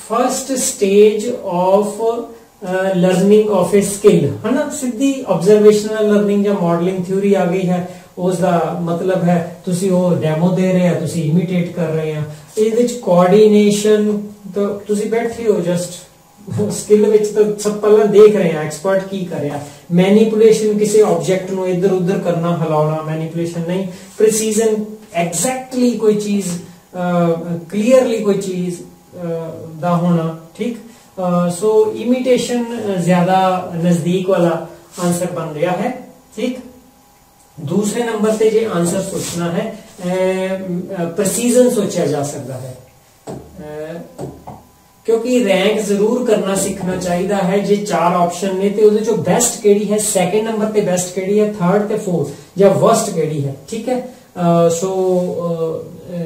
First stage of learning of a skill ਹਨਾ? ਸਿੱਧੀ ਆਬਜ਼ਰਵੇਸ਼ਨਲ ਲਰਨਿੰਗ ਜਾਂ ਮਾਡਲਿੰਗ ਥਿਊਰੀ ਆ ਗਈ ਹੈ। ਉਸ ਦਾ ਮਤਲਬ ਹੈ, ਤੁਸੀਂ ਉਹ ਡੈਮੋ ਦੇ ਰਹੇ ਆ, ਤੁਸੀਂ ਇਮੀਟੇਟ ਕਰ ਰਹੇ ਆ। ਇਹਦੇ ਵਿੱਚ ਕੋਆਰਡੀਨੇਸ਼ਨ ਤੁਸੀਂ ਬੈਠੇ ਹੋ ਜਸਟ ਸਕਿੱਲ ਵਿੱਚ ਤਾਂ ਸਭ ਪਹਿਲਾਂ ਦੇਖ ਰਹੇ ਆ ਐਕਸਪਰਟ ਕੀ ਕਰ ਰਿਹਾ। ਮੈਨੀਪੂਲੇਸ਼ਨ ਕਿਸੇ ਆਬਜੈਕਟ ਨੂੰ ਇੱਧਰ ਉੱਧਰ ਕਰਨਾ, ਹਿਲਾਉਣਾ ਮੈਨੀਪੂਲੇਸ਼ਨ ਨਹੀਂ। ਪ੍ਰੀਸੀਜ਼ਨ ਐਗਜ਼ੈਕਟਲੀ ਕੋਈ ਚੀਜ਼ ਕਲੀਅਰਲੀ ਕੋਈ ਚੀਜ਼ ਦਾ ਹੋਣਾ, ਠੀਕ? ਸੋ ਇਮੀਟੇਸ਼ਨ ਜ਼ਿਆਦਾ ਨਜ਼ਦੀਕ ਵਾਲਾ ਆਨਸਰ ਬਣ ਰਿਹਾ ਹੈ, ਠੀਕ? ਦੂਸਰੇ ਨੰਬਰ ਤੇ ਜੇ ਆਨਸਰ ਸੋਚਣਾ ਹੈ ਪ੍ਰੈਸੀਜ਼ਨ ਸੋਚਿਆ ਜਾ ਸਕਦਾ ਹੈ। ਕਿਉਂਕਿ ਰੈਂਕ ਜ਼ਰੂਰ ਕਰਨਾ ਸਿੱਖਣਾ ਚਾਹੀਦਾ ਹੈ ਜੇ ਚਾਰ ਆਪਸ਼ਨ ਨੇ, ਤੇ ਉਹਦੇ ਚੋਂ ਬੈਸਟ ਕਿਹੜੀ ਹੈ? ਸੈਕੰਡ ਨੰਬਰ ਤੇ ਬੈਸਟ ਕਿਹੜੀ ਹੈ? ਥਰਡ ਤੇ ਫੋਰਥ ਜਾਂ ਵਰਸਟ ਕਿਹੜੀ ਹੈ? ਠੀਕ ਹੈ? ਸੋ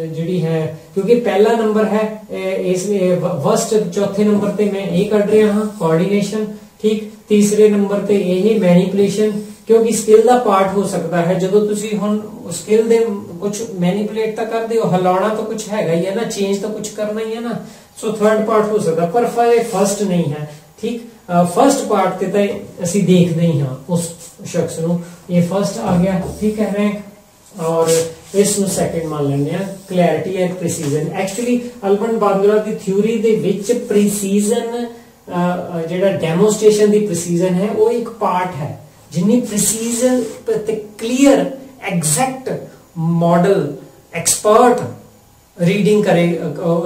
ਜਿਹੜੀ ਹੈ, ਕਿਉਂਕਿ ਪਹਿਲਾ ਨੰਬਰ ਹੈ ਇਸ ਵਰਸਟ ਚੌਥੇ ਨੰਬਰ ਤੇ ਮੈਂ ਇਹ ਕੱਢ ਰਿਹਾ ਹਾਂ ਕੋਆਰਡੀਨੇਸ਼ਨ ਠੀਕ? ਤੀਸਰੇ ਨੰਬਰ ਤੇ ਇਹ ਮੈਨੀਪੂਲੇਸ਼ਨ ਕਿਉਂਕਿ ਸਕਿੱਲ ਦਾ ਪਾਰਟ ਹੋ ਸਕਦਾ ਹੈ। ਜਦੋਂ ਤੁਸੀਂ ਹੁਣ ਸਕਿੱਲ ਦੇ ਕੁਝ ਮੈਨੀਪੂਲੇਟ ਤਾਂ ਕਰਦੇ ਹੋ, ਹਲਾਉਣਾ ਤਾਂ ਕੁਝ ਹੈਗਾ ਹੀ ਹੈ ਨਾ ਚੇਂਜ ਤਾਂ ਕੁਝ ਕਰਨਾ ਹੀ ਹੈ ਨਾ। ਸੋ ਥਰਡ ਪਾਰਟ ਹੋ ਸਕਦਾ, ਪਰ ਫਰਸਟ ਨਹੀਂ ਹੈ, ਠੀਕ? ਫਰਸਟ ਪਾਰਟ ਤੇ ਤਾਂ ਅਸੀਂ ਦੇਖਦੇ ਹੀ ਹਾਂ ਉਸ ਸ਼ਖਸ ਨੂੰ। ਇਹ ਫਰਸਟ ਆ ਗਿਆ ਠੀਕ ਹੈ? ਰੈਂਕ ਔਰ ਇਸ ਨੂੰ ਸੈਕੰਡ ਮੰਨ ਲੈਂਦੇ ਆ clarity and precision actually Albert Bandura the theory ਦੇ ਵਿੱਚ ਪ੍ਰੀਸੀਜ਼ਨ ਜਿਹੜਾ ਡੈਮੋਨਸਟ੍ਰੇਸ਼ਨ ਦੀ ਪ੍ਰੀਸੀਜ਼ਨ ਹੈ, ਉਹ ਇੱਕ ਪਾਰਟ ਹੈ। ਜਿੰਨੀ ਪ੍ਰੀਸੀਜ਼ਨ ਤੇ clear exact model expert reading ਕਰੇ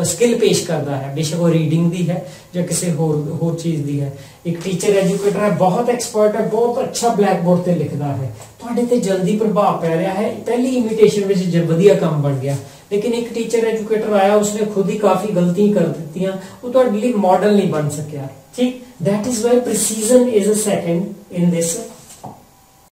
ਸਕਿੱਲ ਪੇਸ਼ ਕਰਦਾ ਹੈ। ਬੇਸ਼ੱਕ ਉਹ ਰੀਡਿੰਗ ਦੀ ਹੈ ਜਾਂ ਕਿਸੇ ਹੋਰ ਹੋਰ ਚੀਜ਼ ਦੀ ਹੈ। ਇੱਕ ਟੀਚਰ ਐਜੂਕੇਟਰ ਹੈ, ਬਹੁਤ ਐਕਸਪਰਟ ਹੈ, ਬਹੁਤ ਅੱਛਾ ਬਲੈਕ ਬੋਰਡ ਤੇ ਲਿਖਦਾ ਹੈ। ਤੁਹਾਡੇ ਤੇ ਜਲਦੀ ਪ੍ਰਭਾਵ ਪੈ ਰਿਹਾ ਹੈ। ਪਹਿਲੀ ਇਮੀਟੇਸ਼ਨ ਵਿੱਚ ਜੇ, ਵਧੀਆ ਕੰਮ ਬਣ ਗਿਆ। ਲੇਕਿਨ ਇੱਕ ਟੀਚਰ ਐਜੂਕੇਟਰ ਆਇਆ, ਉਸਨੇ ਖੁਦ ਹੀ ਕਾਫੀ ਗਲਤੀਆਂ ਕਰ ਦਿੱਤੀਆਂ। ਉਹ ਤੁਹਾਡੇ ਲਈ ਮਾਡਲ ਨਹੀਂ ਬਣ ਸਕਿਆ। ਠੀਕ? That is why precision is a second in this